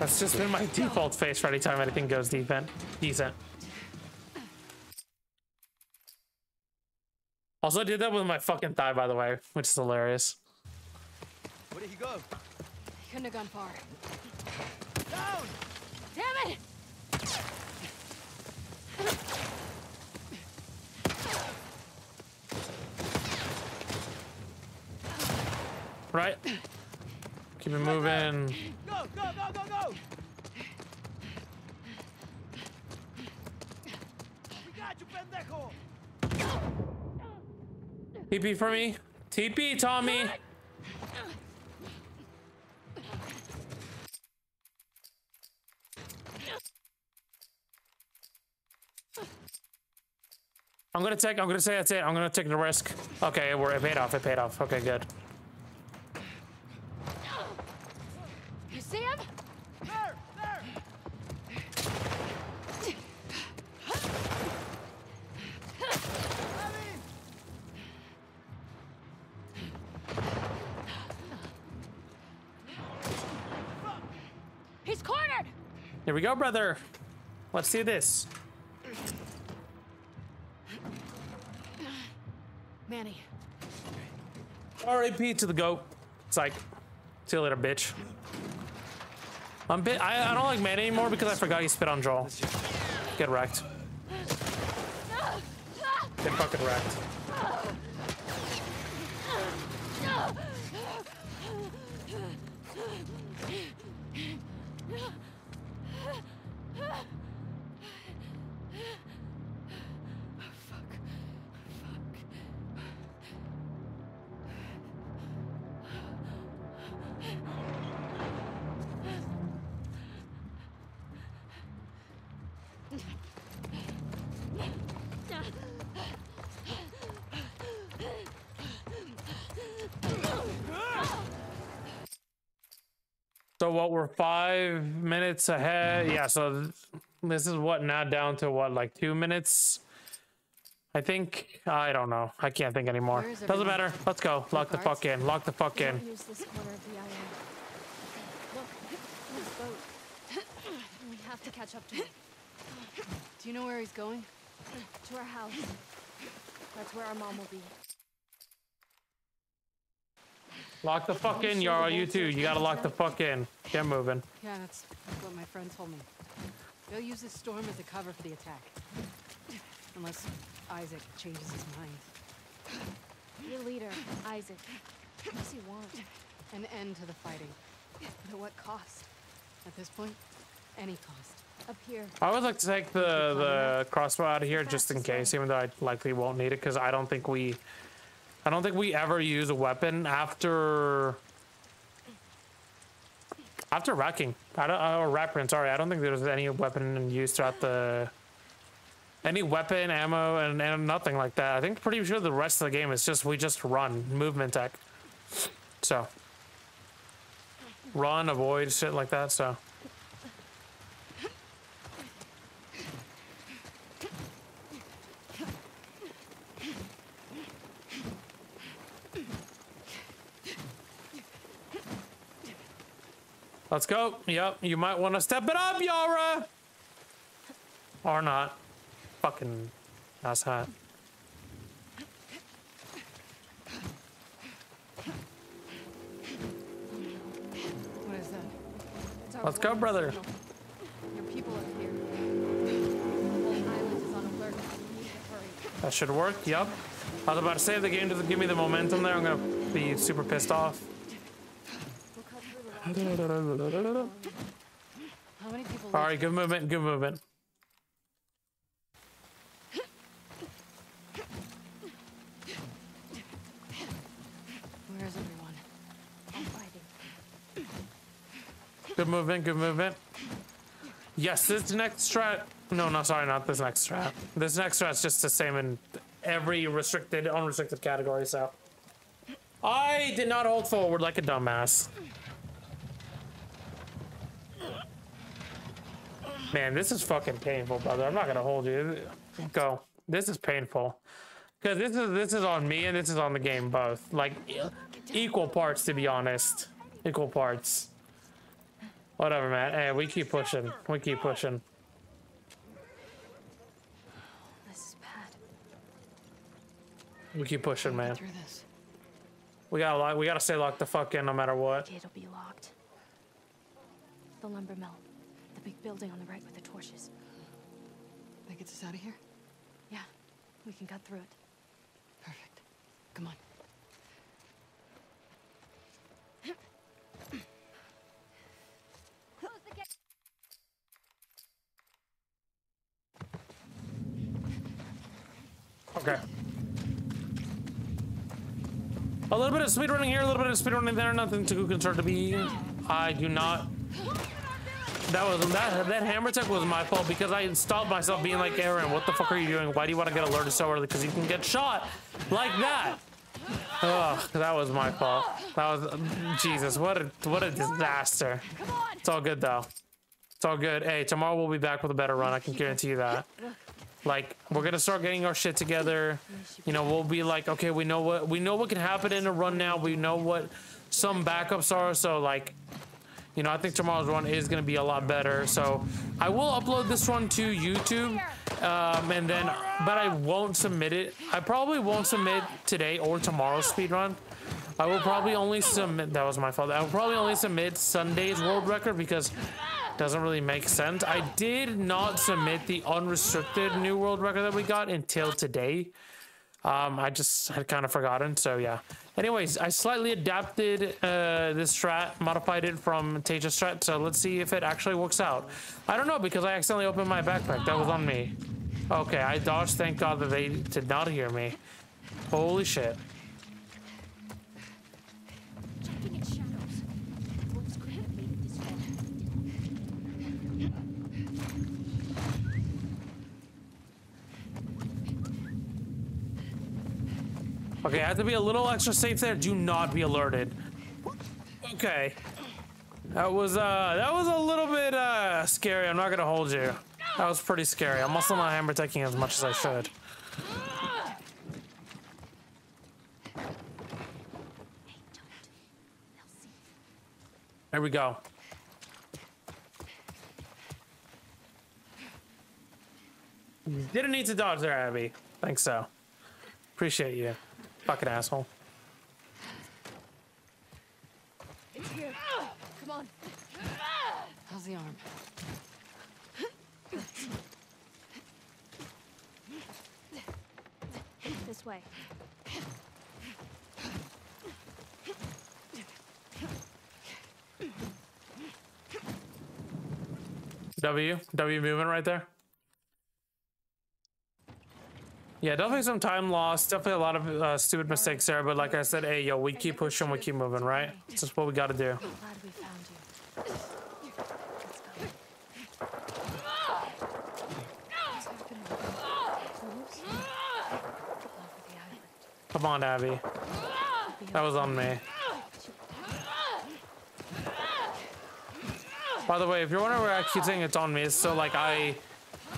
That's just been my default face for any time anything goes decent. Decent. Also, I did that with my fucking thigh, by the way, which is hilarious. Where did he go? He couldn't have gone far. Down! Damn it! Right? Keep it moving. Go, go, go, go, go! We got you, pendejo! TP for me. TP, Tommy. I'm gonna take. I'm gonna say that's it. I'm gonna take the risk. Okay, we're it paid off. It paid off. Okay, good. You see him? There, there! He's cornered! Here we go, brother. Let's do this. Manny, R.A.P. to the goat. It's like, see you later, bitch. I'm bit. I, I don't like man anymore because I forgot he spit on Joel. Get wrecked. Get fucking wrecked. So what? We're five minutes ahead. Yeah. So th- this is what now down to what like two minutes. I think I don't know. I can't think anymore. Doesn't matter. Let's go. Lock the fuck in. Lock the fuck in. Don't use this corner of the island. Look, this boat. We have to catch up to. Do you know where he's going? To our house. That's where our mom will be. Lock the fuck in, Yara. You too. You gotta lock the fuck in. Get moving. Yeah, that's what my friend told me. They'll use this storm as a cover for the attack. Unless Isaac changes his mind. Your leader, Isaac. What does he want? An end to the fighting. But at what cost? At this point, any cost. Up here. I would like to take the the crossbow out of here just in case, even though I likely won't need it because I don't think we, I don't think we ever use a weapon after after Rat King. I don't oh, or Rat Prince. Sorry, I don't think there's any weapon in use throughout the any weapon, ammo, and, and nothing like that. I think pretty sure the rest of the game is just we just run movement tech. So run, avoid shit like that. So. Let's go. Yep, you might want to step it up, Yara. Or not. Fucking ass hat. What is that? Let's go, brother. Your people are here. To. That should work. Yep. I was about to if the game doesn't give me the momentum there, I'm gonna be super pissed off. We'll cut through the rock. How many people All good movement, good movement. Where is everyone? I'm fighting. Good movement, good movement. Yes, this next strat. No, no, sorry, not this next strat. This next strat's just the same in every restricted, unrestricted category. So, I did not hold forward like a dumbass. Man, this is fucking painful, brother. I'm not gonna hold you. Go. This is painful. Cause this is this is on me and this is on the game both. Like equal parts, to be honest. Equal parts. Whatever, man. Hey, we keep pushing. We keep pushing. This is bad. We keep pushing, man. Get through this. We gotta lock. We gotta stay locked the fuck in, no matter what. Gate'll be locked. The lumber mill big building on the right with the torches. That gets us out of here? Yeah, we can cut through it. Perfect. Come on. Okay. A little bit of speedrunning here, a little bit of speedrunning there, nothing too concerned to be. I do not that was that that hammer tech was my fault because I installed myself being like Aaron. What the fuck are you doing? Why do you want to get alerted so early? Because you can get shot like that. Oh, that was my fault. That was Jesus. What a what a disaster. It's all good though. It's all good. Hey, tomorrow we'll be back with a better run. I can guarantee you that. Like we're gonna start getting our shit together. You know, we'll be like, okay, we know what we know what can happen in a run now. We know what some backups are. So like, you know, I think tomorrow's run is gonna be a lot better. So I will upload this one to YouTube, um, and then, but I won't submit it. I probably won't submit today or tomorrow's speed run. I will probably only submit. That was my fault. I will probably only submit Sunday's world record because doesn't really make sense. I did not submit the unrestricted new world record that we got until today. Um, I just had kind of forgotten, so yeah. Anyways, I slightly adapted uh, this strat, modified it from Teja strat, so let's see if it actually works out. I don't know, because I accidentally opened my backpack. That was on me. Okay, I dodged. Thank God that they did not hear me. Holy shit. Checking its shadows. Wolves couldn't have made it this far. Okay, I have to be a little extra safe there. Do not be alerted. Okay. That was uh that was a little bit uh scary. I'm not gonna hold you. That was pretty scary. I'm also not hammer taking as much as I should. There we go. Didn't need to dodge there, Abby. Thanks so. Appreciate you. Fucking asshole. It's here. Come on. How's the arm? This way. W, W movement right there. Yeah, definitely some time lost. Definitely a lot of uh, stupid mistakes there. But like I said, hey, yo, we keep pushing, we keep moving, right? It's just what we got to do. Come on, Abby. That was on me. By the way, if you're wondering where I keep saying it's on me, it's so like I,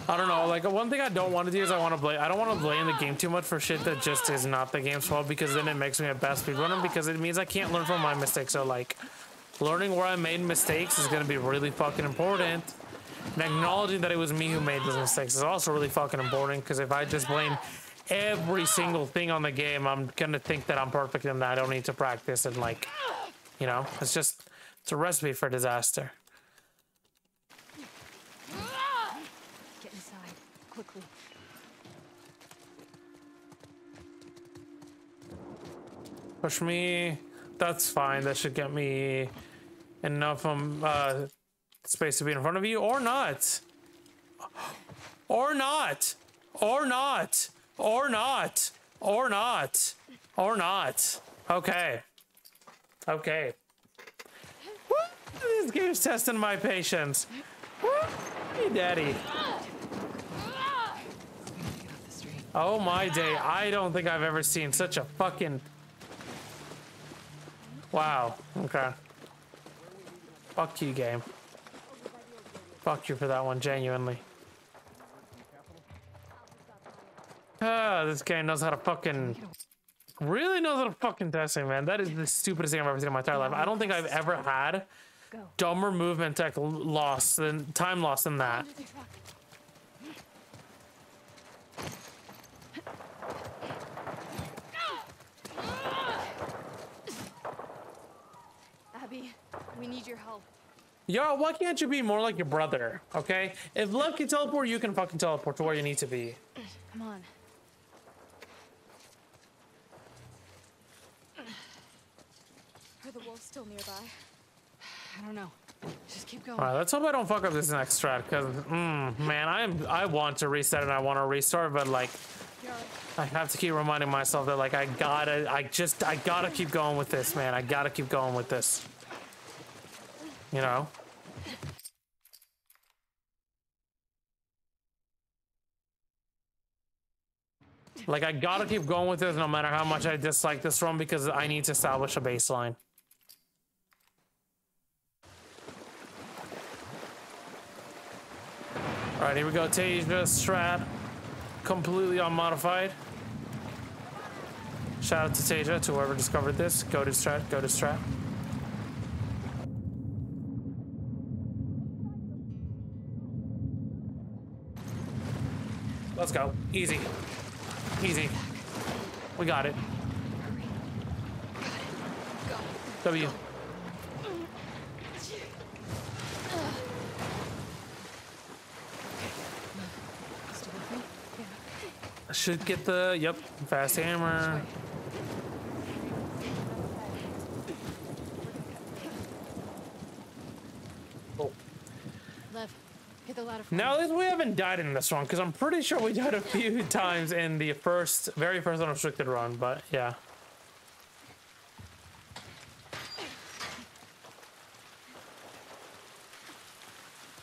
I don't know. Like one thing I don't want to do is I want to blame. I don't want to blame the game too much for shit that just is not the game's fault because then it makes me a bad speedrunner because it means I can't learn from my mistakes. So like, learning where I made mistakes is gonna be really fucking important. And acknowledging that it was me who made those mistakes is also really fucking important because if I just blame every single thing on the game, I'm gonna think that I'm perfect and that I don't need to practice and like, you know, it's just it's a recipe for disaster. Get inside. Quickly. Push me. That's fine. That should get me enough um uh space to be in front of you, or not, or not, or not, or not, or not, or not. Okay. Okay. This game's testing my patience. Hey, daddy. Oh my day. I don't think I've ever seen such a fucking. Wow. Okay. Fuck you, game. Fuck you for that one, genuinely. Ah, this game knows how to fucking. Really knows how to fucking test me, man. That is the stupidest thing I've ever seen in my entire life. I don't think I've ever had dumber movement tech loss than time loss than that. Under the truck. Abby, we need your help. Yo, why can't you be more like your brother? Okay? If Lev can teleport, you can fucking teleport to where you need to be. Come on. Are the wolves still nearby? I don't know. Just keep going. All right, let's hope I don't fuck up this next strat, because, mm, man, I am I want to reset and I want to restart, but like, I have to keep reminding myself that like I gotta I just I gotta keep going with this man. I gotta keep going with this. You know? Like I gotta keep going with this no matter how much I dislike this run because I need to establish a baseline. All right, here we go. Tasia Strat, completely unmodified. Shout out to Tasia, to whoever discovered this. Go to Strat, go to Strat. Let's go. Easy. Easy. We got it. W. Should get the, yep, fast hammer. Hit the ladder for Now, at least we haven't died in this one, because I'm pretty sure we died a few times in the first, very first unrestricted run, but yeah.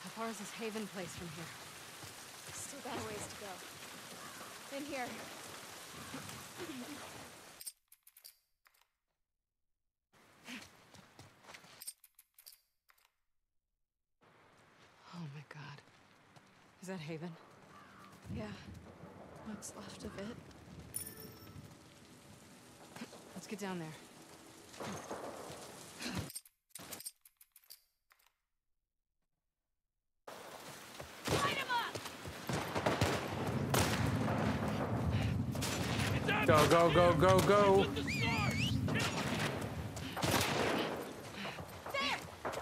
How far is this Haven place from here? Still got a ways to go. In here. Oh my god. Is that Haven? Yeah. What's left of it. Let's get down there. Go, go, go, go, go.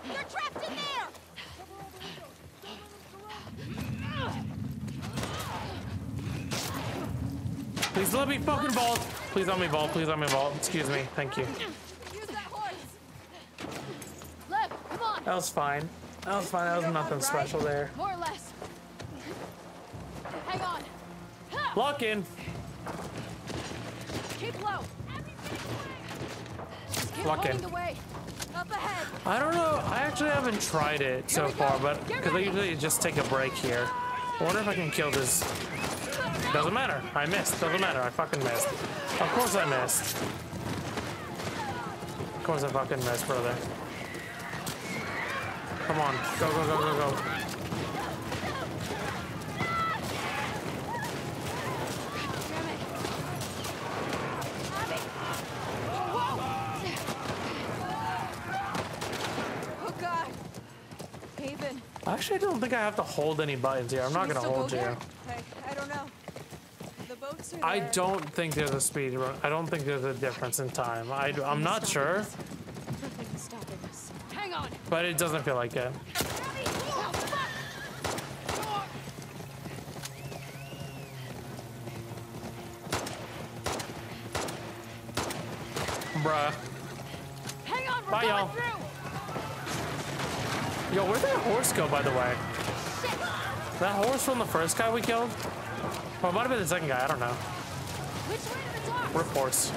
You're trapped in there! Please let me fucking vault. Please let me vault. Please let me vault. Excuse me. Thank you. That horse! Lev, come on! That was fine. That was fine. That was nothing special there. More or less. Hang on. Lock in. Keep low. Lock in. holding the way. Up ahead. I don't know. I actually haven't tried it so far, but because I usually just take a break here. I wonder if I can kill this. Doesn't matter. I missed. Doesn't matter. I fucking missed. Of course I missed. Of course I fucking missed, brother. Come on. Go, go, go, go, go. Oh. Actually, I don't think I have to hold any buttons here. I'm not we gonna still go hold you. there? I, I don't know. The boats I there. don't think there's a speed run. I don't think there's a difference in time. I, I'm not sure, Nothing's stopping us. Hang on. but it doesn't feel like it. Bruh. Hang on, we're Bye, y'all. Yo, where'd that horse go, by the way? That horse from the first guy we killed? Or it might have been the second guy, I don't know. Which way to the docks? Rip horse.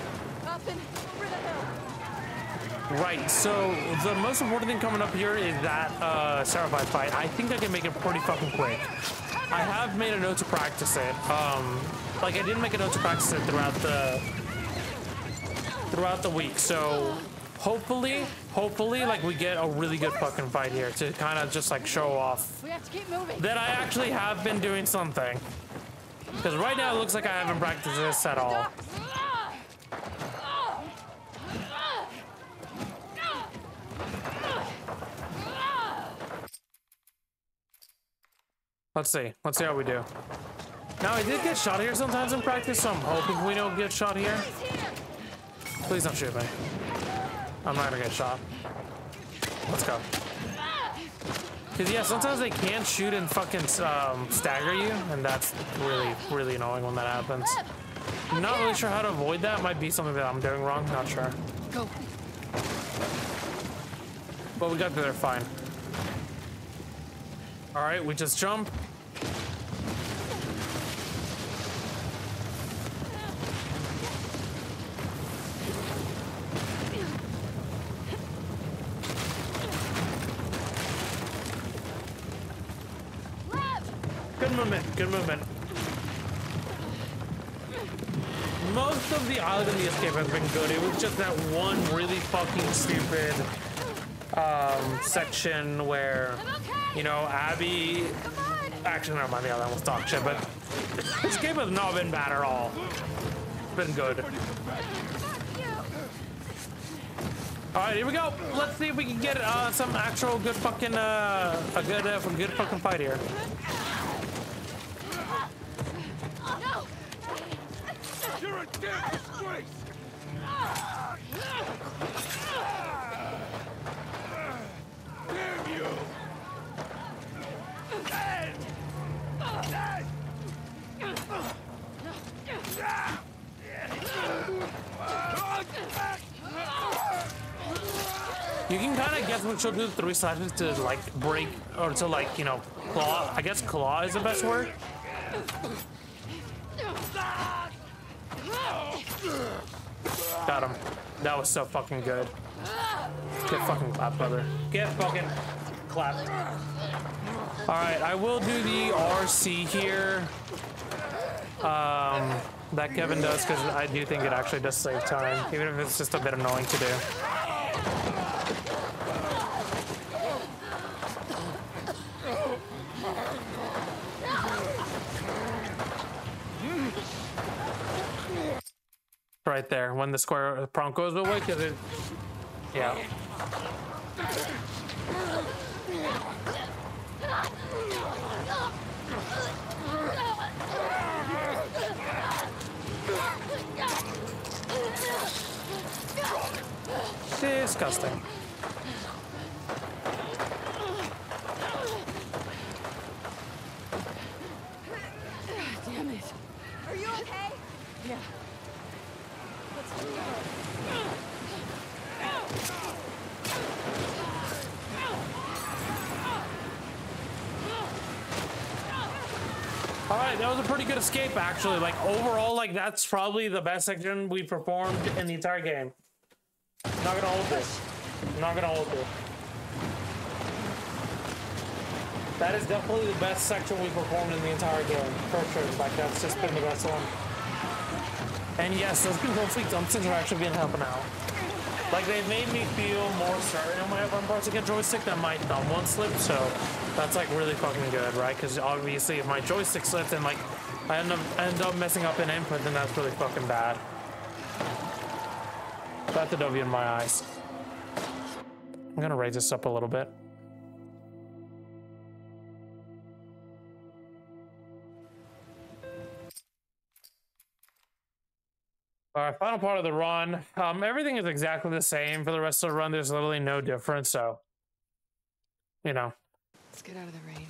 Up and over the hill. Right, so the most important thing coming up here is that uh, Seraphite fight. I think I can make it pretty fucking quick. I have made a note to practice it. Um, like I didn't make a note to practice it throughout the throughout the week. So hopefully, hopefully, like we get a really good fucking fight here to kind of just like show off We have to keep moving. that I actually have been doing something. Because right now it looks like I haven't practiced this at all. Let's see. Let's see how we do. Now I did get shot here sometimes in practice, so I'm hoping we don't get shot here. Please don't shoot me. I'm not gonna get shot. Let's go. Cause yeah, sometimes they can't shoot and fucking um, stagger you, and that's really, really annoying when that happens. I'm not really sure how to avoid that. Might be something that I'm doing wrong. Not sure. Go. But we got there fine. All right, we just jump. Good movement. Most of the island in the escape has been good. It was just that one really fucking stupid um, section where, you know, Abby. Actually, never mind. Other one was dog shit, but this game has not been bad at all. It's been good. All right, here we go. Let's see if we can get uh, some actual good fucking uh, a good uh, good fucking fight here. You're a damn disgrace! Damn you! You can kind of guess she'll do three slashes to like break or to like you know claw. I guess claw is the best word. Got him. That was so fucking good. Get fucking clapped, brother. Get fucking clapped. All right, I will do the RC here. Um, that Kevin does because I do think it actually does save time, even if it's just a bit annoying to do. Right there, when the square prompt goes away, yeah. Disgusting. Damn it. Are you okay? Yeah. Let's go. All that was a pretty good escape, actually. Like overall, like that's probably the best section we performed in the entire game. Not gonna hold this. Not gonna hold this. That is definitely the best section we performed in the entire game, for sure. Like that's just been the best one. And yes, those KontrolFreek dumpsters are actually been helping out. Like they made me feel more certain whenever I'm pressing a joystick that my thumb won't slip. So that's like really fucking good, right? Because obviously, if my joystick slips and like I end up end up messing up an input, then that's really fucking bad. That's the W in my eyes. I'm gonna raise this up a little bit. All right, final part of the run. Um, everything is exactly the same for the rest of the run. There's literally no difference. So, you know, Let's get out of the rain.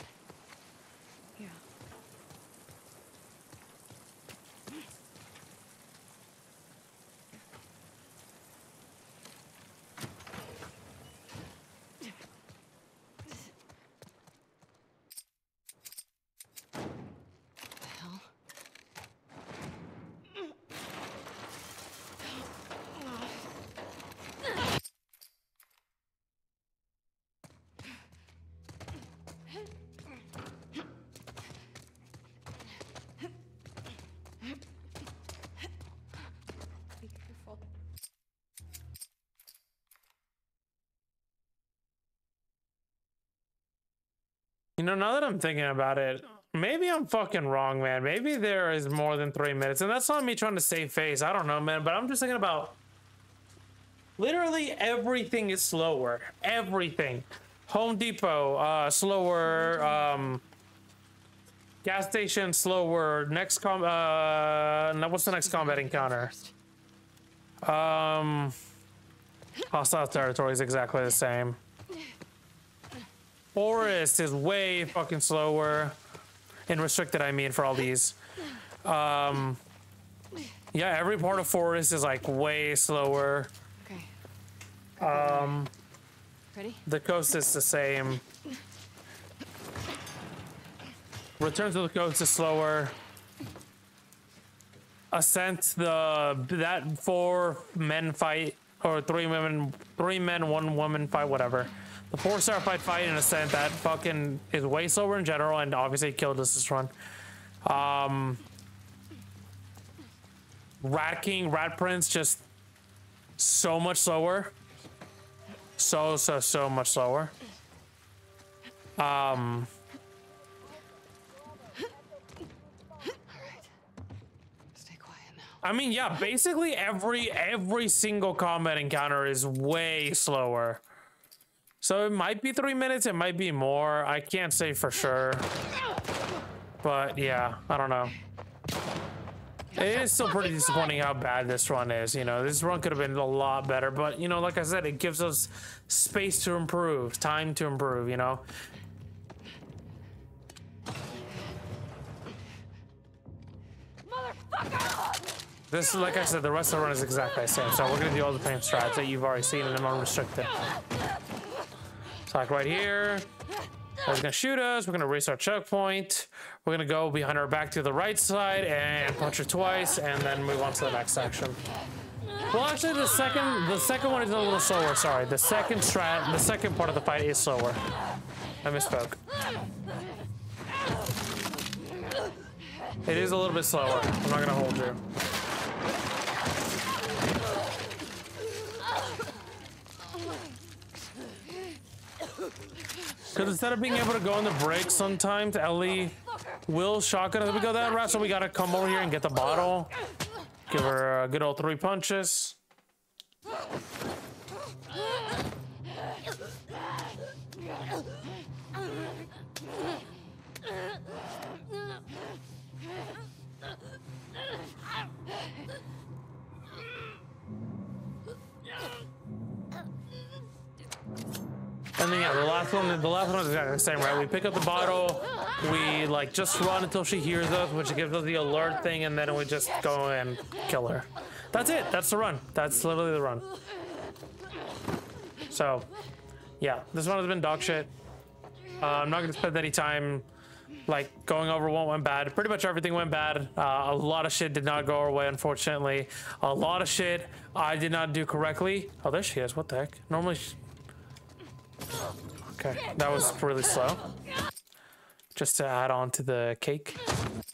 You know, now that I'm thinking about it, maybe I'm fucking wrong, man. Maybe there is more than three minutes, and that's not me trying to save face. I don't know, man. But I'm just thinking about literally everything is slower. Everything. Home Depot, uh, slower. Um, gas station, slower. Next com. Uh, what's the next combat encounter? Um, hostile territory is exactly the same. Forest is way fucking slower. And restricted, I mean, for all these. Um, yeah, every part of forest is like way slower. Okay. Um, Ready? the coast is the same. Return to the coast is slower. Ascent the that four men fight or three women, three men, one woman fight, whatever. The four star fight fight in a sense that fucking is way slower in general and obviously killed us this run. Um, Rat King, Rat Prince, just so much slower. So, so, so much slower. Um, Stay quiet now. I mean, yeah, basically every every single combat encounter is way slower. So it might be three minutes, it might be more. I can't say for sure. But yeah, I don't know. It is still pretty disappointing how bad this run is. You know, this run could have been a lot better, but you know, like I said, it gives us space to improve, time to improve. You know, this is like I said, the rest of the run is exactly the same. So we're gonna do all the same strats that you've already seen in the unrestricted. Like right here, He's gonna shoot us. We're gonna race our checkpoint. We're gonna go behind our back to the right side and punch her twice, and then move on to the next section. Well, actually, the second the second one is a little slower. Sorry, the second strat, the second part of the fight is slower. I misspoke. It is a little bit slower. I'm not gonna hold you. Because instead of being able to go on the break, sometimes Ellie will shotgun as we go that route. So we gotta come over here and get the bottle. Give her a good old three punches. And then yeah, the last one, the last one is exactly the same, right? We pick up the bottle, we like just run until she hears us, which gives us the alert thing, and then we just go and kill her. That's it. That's the run. That's literally the run. So, yeah, this one has been dog shit. Uh, I'm not gonna spend any time like going over what went bad. Pretty much everything went bad. Uh, a lot of shit did not go our way, unfortunately. A lot of shit I did not do correctly. Oh, there she is. What the heck? Normally. She... Okay, that was really slow. Just to add on to the cake.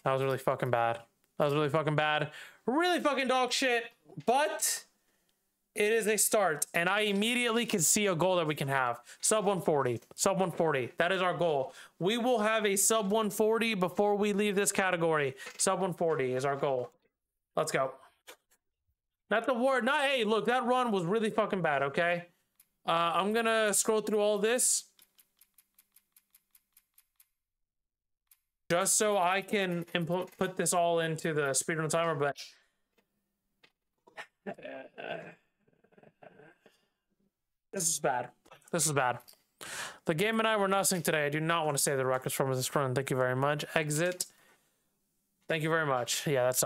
That was really fucking bad. That was really fucking bad. Really fucking dog shit. But it is a start, and I immediately can see a goal that we can have. Sub 140. Sub 140. That is our goal. We will have a sub 140 before we leave this category. Sub 140 is our goal. Let's go. Not the word. Not hey, look, that run was really fucking bad, okay? Uh, I'm gonna scroll through all this. Just so I can put this all into the speedrun timer, but this is bad. This is bad. The game and I were nothing today. I do not want to save the records from this run. Thank you very much. Exit. Thank you very much. Yeah, that's